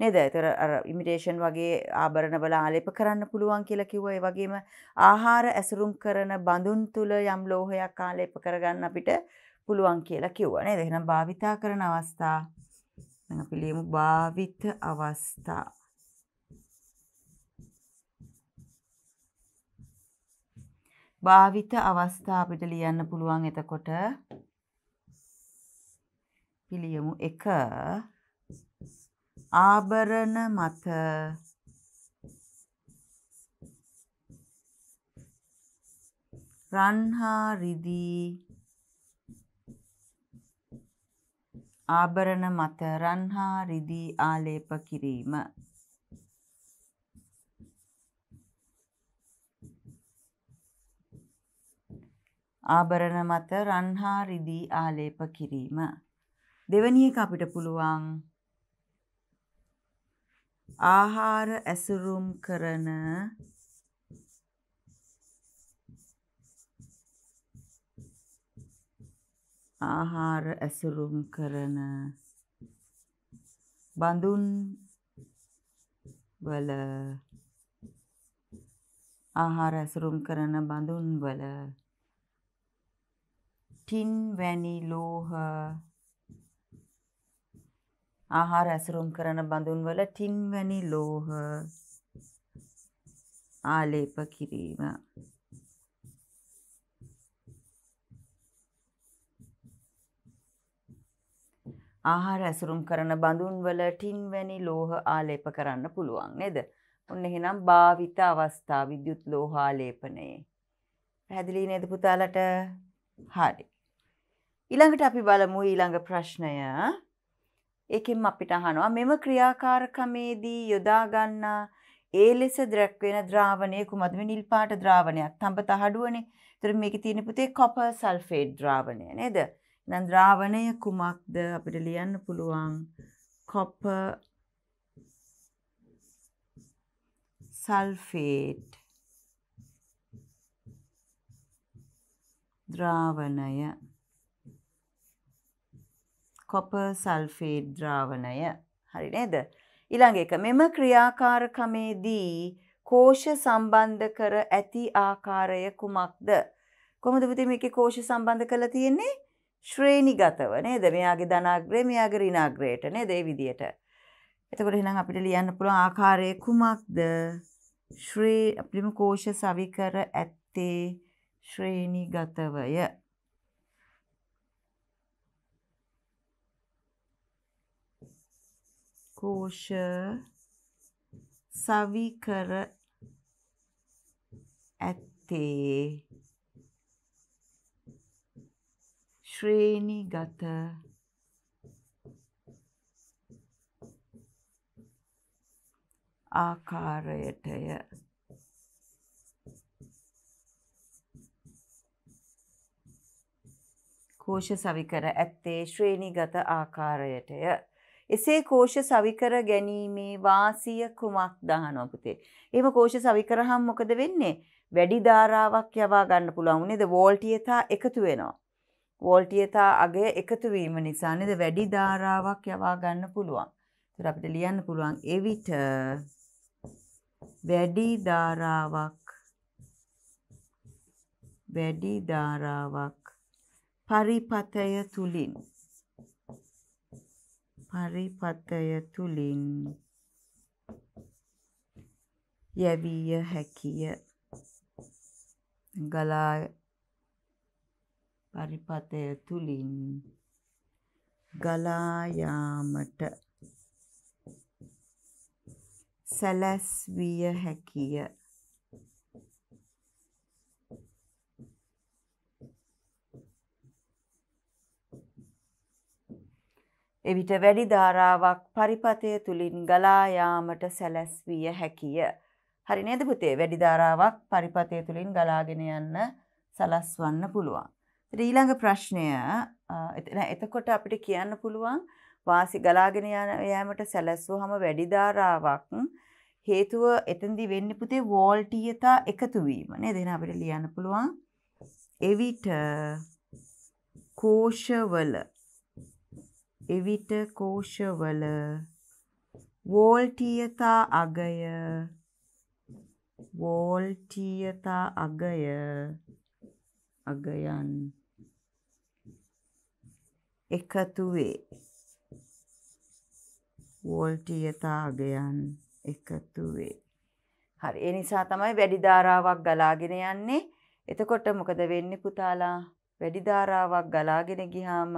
නේද? ඒතර අර ඉමිටේෂන් වගේ ආභරණ වල ආලේප කරන්න පුළුවන් කියලා කිව්වා. ඒ වගේම ආහාර ඇසුරුම් කරන බඳුන් තුල යම් ලෝහයක් ආලේප කරගන්න අපිට පුළුවන් කියලා කිව්වා නේද? එහෙනම් භාවිතා කරන අවස්ථා දැන් අපි ලියමු භාවිත අවස්ථා. භාවිත අවස්ථා අපිට ලියන්න පුළුවන් එතකොට පිළියමු 1 ආභරණ මත රන්හා රිදී ආභරණ මත රන්හා රිදී ආලේප කිරීම. ආභරණ මත රන්හා රිදී ආලේප කිරීම. දෙවැනි එක අපිට පුළුවන් ආහාර ඇසුරුම් කරන ආහාර ඇසුරුම් කරන බඳුන් වල ආහාර ඇසුරුම් කරන බඳුන් වල ටින් වැනි ලෝහ ආහාර ඇසුරුම් කරන බඳුන්වල ටින් වැනි ලෝහ ආලේප කිරීම. ආහාර ඇසුරුම් කරන බඳුන්වල ටින් වැනි ලෝහ ආලේප කරන්න පුළුවන් නේද? ඔන්න එහෙනම් භාවිත අවස්ථා විද්‍යුත් ලෝහාලේපනයේ. පැහැදිලි නේද පුතාලට? හරි. ඊළඟට අපි බලමු ඊළඟ ප්‍රශ්නය. ඒකෙන් අපිට අහනවා මෙම ක්‍රියාකාරකමේදී යොදා ගන්නා ඒ ලෙස දැක්වෙන ද්‍රාවණය කුමක්ද මේ නිල් පාට ද්‍රාවණයක් තඹ තහඩුවනේ. ඒතර මේකේ තියෙන පුතේ කොපර් සල්ෆේට් ද්‍රාවණය නේද? එහෙනම් ද්‍රාවණය කුමක්ද අපිට ලියන්න පුළුවන් කොපර් සල්ෆේට් ද්‍රාවණය කොපර් සල්ෆේට් ද්‍රාවණය. හරි නේද? ඊළඟ එක මෙම ක්‍රියාකාරකමේදී කෝෂ සම්බන්ධ කර ඇති ආකාරය කුමක්ද? කොහොමද පුතේ මේකේ කෝෂ සම්බන්ධ කරලා තියෙන්නේ? ශ්‍රේණිගතව නේද? මෙයාගේ ධනාග්‍රය මෙයාගේ ඍණාග්‍රයට නේද? ඒ විදිහට. එතකොට එහෙනම් අපිට ලියන්න පුළුවන් ආකාරය කුමක්ද? ශ්‍රේ අපිම කෝෂ සවිකර ඇත්තේ ශ්‍රේණිගතවය. කෝෂ සවිකර ඇත්තේ ශ්‍රේණිගත ආකාරයටය කෝෂ සවිකර ඇත්තේ ශ්‍රේණිගත ආකාරයටය එසේ කෝෂ සවිකර ගැනීමේ වාසිය කුමක් දහනවා පුතේ. එහෙම කෝෂ සවිකරහම මොකද වෙන්නේ? වැඩි ධාරාවක් යවා ගන්න පුළුවන් නේද? වෝල්ටියතා එකතු වෙනවා. වෝල්ටියතා අගය එකතු වීම නිසා නේද වැඩි ධාරාවක් යවා ගන්න පුළුවන්. ඒතර අපිට ලියන්න පුළුවන් එවිට වැඩි ධාරාවක් වැඩි ධාරාවක් පරිපතය තුලින් පරිපතය තුළින් යැවිය හැකිය. ගලා පරිපතය තුළින් ගලායාමට සැලැස්විය හැකිය. එවිට වැඩි ධාරාවක් පරිපතය තුලින් ගලා යාමට සැලැස්විය හැකිය. හරි නේද පුතේ? වැඩි ධාරාවක් පරිපතය තුලින් ගලාගෙන යන්න සලස්වන්න පුළුවන්. ඊළඟ ප්‍රශ්නය එතකොට අපිට කියන්න පුළුවන් වාසි ගලාගෙන යෑමට සැලැස්වුවහම වැඩි ධාරාවක් හේතුව එතනදී වෙන්නේ පුතේ වෝල්ටීයතා එකතු වීම නේද? එහෙනම් අපිට ලියන්න පුළුවන් එවිට කෝෂවල එවිට කෝෂවල වෝල්ටීයතා අගය. වෝල්ටීයතා අගය. අගයන්. එකතු වේ. වෝල්ටීයතා අගයන් එකතු වේ. හරි ඒ නිසා තමයි වැඩි ධාරාවක් ගලාගෙන යන්නේ. එතකොට මොකද වෙන්නේ පුතාලා? වැඩි ධාරාවක් ගලාගෙන ගියාම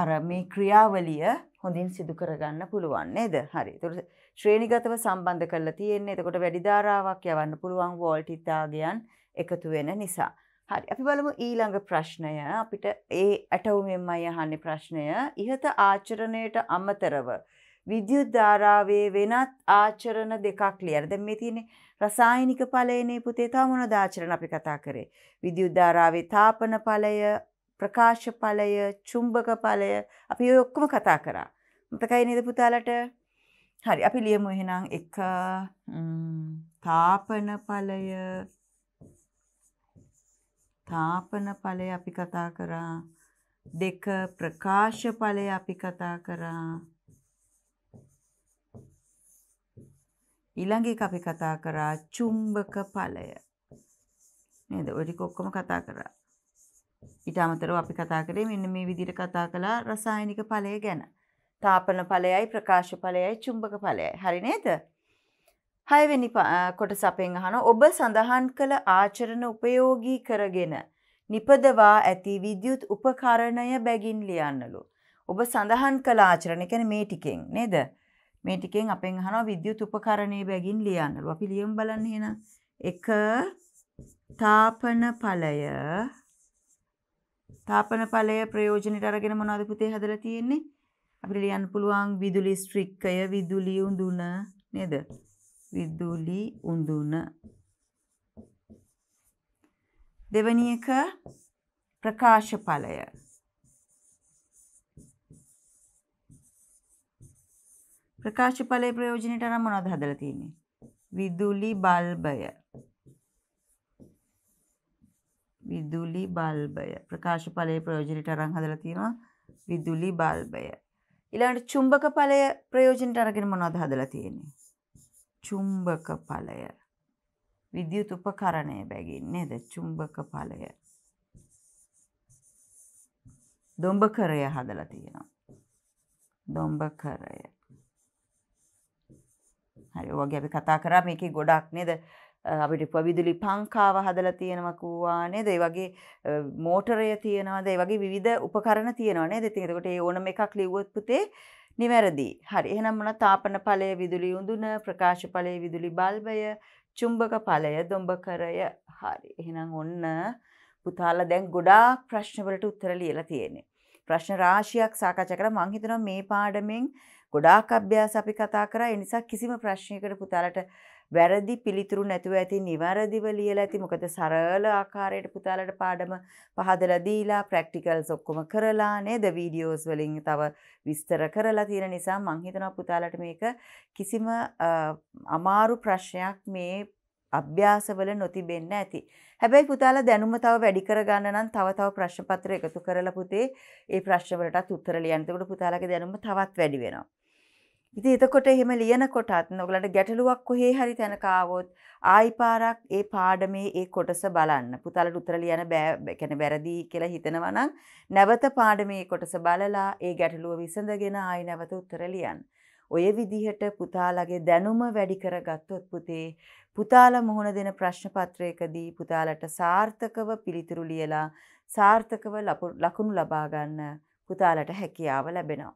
අර මේ ක්‍රියාවලිය හොඳින් සිදු කරගන්න පුළුවන් නේද? හරි. ඒතකොට ශ්‍රේණිගතව සම්බන්ධ කරලා තියෙන්නේ. එතකොට වැඩි ධාරාවක් යවන්න පුළුවන් වෝල්ටිතාවයන් එකතු වෙන නිසා. හරි. අපි බලමු ඊළඟ ප්‍රශ්නය. අපිට ඒ ඇටවුමෙන්මයි අහන්නේ ප්‍රශ්නය. ඉහත ආචරණයට අමතරව විද්‍යුත් ධාරාවේ වෙනත් ආචරණ දෙකක් ලියන්න. දැන් මේ තියෙන්නේ රසායනික ඵලයනේ පුතේ තව මොනවද ආචරණ අපි කතා කරේ? විද්‍යුත් ධාරාවේ තාපන ඵලය, ප්‍රකාශ ඵලය, චුම්බක ඵලය අපි ඔය ඔක්කොම කතා කරා. මතකයි නේද පුතාලට? හරි අපි ලියමු එහෙනම් එක තාපන ඵලය තාපන ඵලය අපි කතා කරා. දෙක ප්‍රකාශ ඵලය අපි කතා කරා. ඊළඟ එක අපි කතා කරා චුම්බක ඵලය. නේද? ඔය ටික ඔක්කොම කතා කරා. ඊට අමතරව අපි කතා කරේ මෙන්න මේ විදිහට කතා කළා රසායනික ඵලය ගැන. තාපන ඵලයයි ප්‍රකාශ ඵලයයි චුම්බක ඵලයයි. හරි නේද? හයවෙනි කොටස අපෙන් අහන ඔබ සඳහන් කළ ආචරණ උපයෝගී කරගෙන නිපදවා ඇති විද්‍යුත් උපකරණය බැගින් ලියන්නලු. ඔබ සඳහන් කළ ආචරණ කියන්නේ මේ ටිකෙන් නේද? මේ ටිකෙන් අපෙන් අහනවා විද්‍යුත් උපකරණය බැගින් ලියන්නලු. අපි ලියමු බලන්න එහෙනම්. එක තාපන ඵලය තාපන ඵලය ප්‍රයෝජනෙට අරගෙන මොනවද පුතේ හදලා තියෙන්නේ? අපිට ලියන්න පුළුවන් විදුලි ස්ට්‍රික්කය විදුලි උඳුන නේද? විදුලි උඳුන. දෙවැනි එක ප්‍රකාශ ඵලය. ප්‍රකාශ ඵලයේ ප්‍රයෝජනෙට අරන් මොනවද හදලා තියෙන්නේ? විදුලි බල්බය. විදුලි බල්බය. ප්‍රකාශ ඵලයේ ප්‍රයෝජනට අරන් හදලා තියෙනවා. විදුලි බල්බය. ඊළඟට චුම්බක ඵලය ප්‍රයෝජනට අරගෙන මොනවද හදලා තියෙන්නේ? චුම්බක ඵලය. විද්‍යුත් උපකරණය බැගින් නේද? චුම්බක ඵලය. දොඹකරය හදලා තියෙනවා. දොඹකරය. හරි ඔය වගේ අපි කතා කරා. මේකේ ගොඩක් නේද? අපිට විදුලි පංකාව හදලා තියෙනවා කූවා නේද? ඒ වගේ මෝටරය තියෙනවාද? ඒ වගේ විවිධ උපකරණ තියෙනවා නේද? ඉතින් එතකොට ඒ ඕනම එකක් ලිව්වොත් පුතේ නිවැරදි. හරි. එහෙනම් මොන තාපන ඵලය විදුලි උඳුන, ප්‍රකාශ ඵලය විදුලි බල්බය, චුම්බක ඵලය දොඹකරය. හරි. එහෙනම් ඔන්න පුතාලා දැන් ගොඩාක් ප්‍රශ්න වලට උත්තර ලියලා තියෙන්නේ. ප්‍රශ්න රාශියක් සාකච්ඡා කරා මම හිතනවා මේ පාඩමෙන් ගොඩාක් අභ්‍යාස අපි කතා කරා ඒ නිසා කිසිම ප්‍රශ්නයකට පුතාලට වැරදි පිළිතුරු නැතුව ඇති නිවැරදිව ලියලා ඇති මොකද සරල ආකාරයට පුතාලට පාඩම පහදලා දීලා ප්‍රැක්ටිකල්ස් ඔක්කොම කරලා නේද වීඩියෝස් වලින් තව විස්තර කරලා තියෙන නිසා මං හිතනවා පුතාලට මේක කිසිම අමාරු ප්‍රශ්නයක් මේ අභ්‍යාසවල නොතිබෙන්න ඇති. හැබැයි පුතාලා දැනුම තව වැඩි කරගන්න නම් තව තව ප්‍රශ්න පත්‍ර එකතු කරලා පුතේ ඒ ප්‍රශ්න වලටත් උත්තර ලියන්න. එතකොට පුතාලගේ දැනුම තවත් වැඩි වෙනවා. ඉතින් එතකොට එහෙම ලියනකොටත් ඔයගලන්ට ගැටලුවක් කොහේ හරි තැනක ආවොත් ආයි පාරක් ඒ පාඩමේ ඒ කොටස බලන්න. පුතාලට උත්තර ලියන්න බෑ කියන්නේ වැරදි කියලා හිතනවා නම් නැවත පාඩමේ කොටස බලලා ඒ ගැටලුව විසඳගෙන ආයි නැවත උත්තර ලියන්න. ඔය විදිහට පුතාලගේ දැනුම වැඩි කරගත්තොත් පුතේ පුතාලා මුහුණ දෙන ප්‍රශ්න පත්‍රයකදී පුතාලට සාර්ථකව පිළිතුරු ලියලා සාර්ථකව ලකුණු ලබා ගන්න පුතාලට හැකියාව ලැබෙනවා.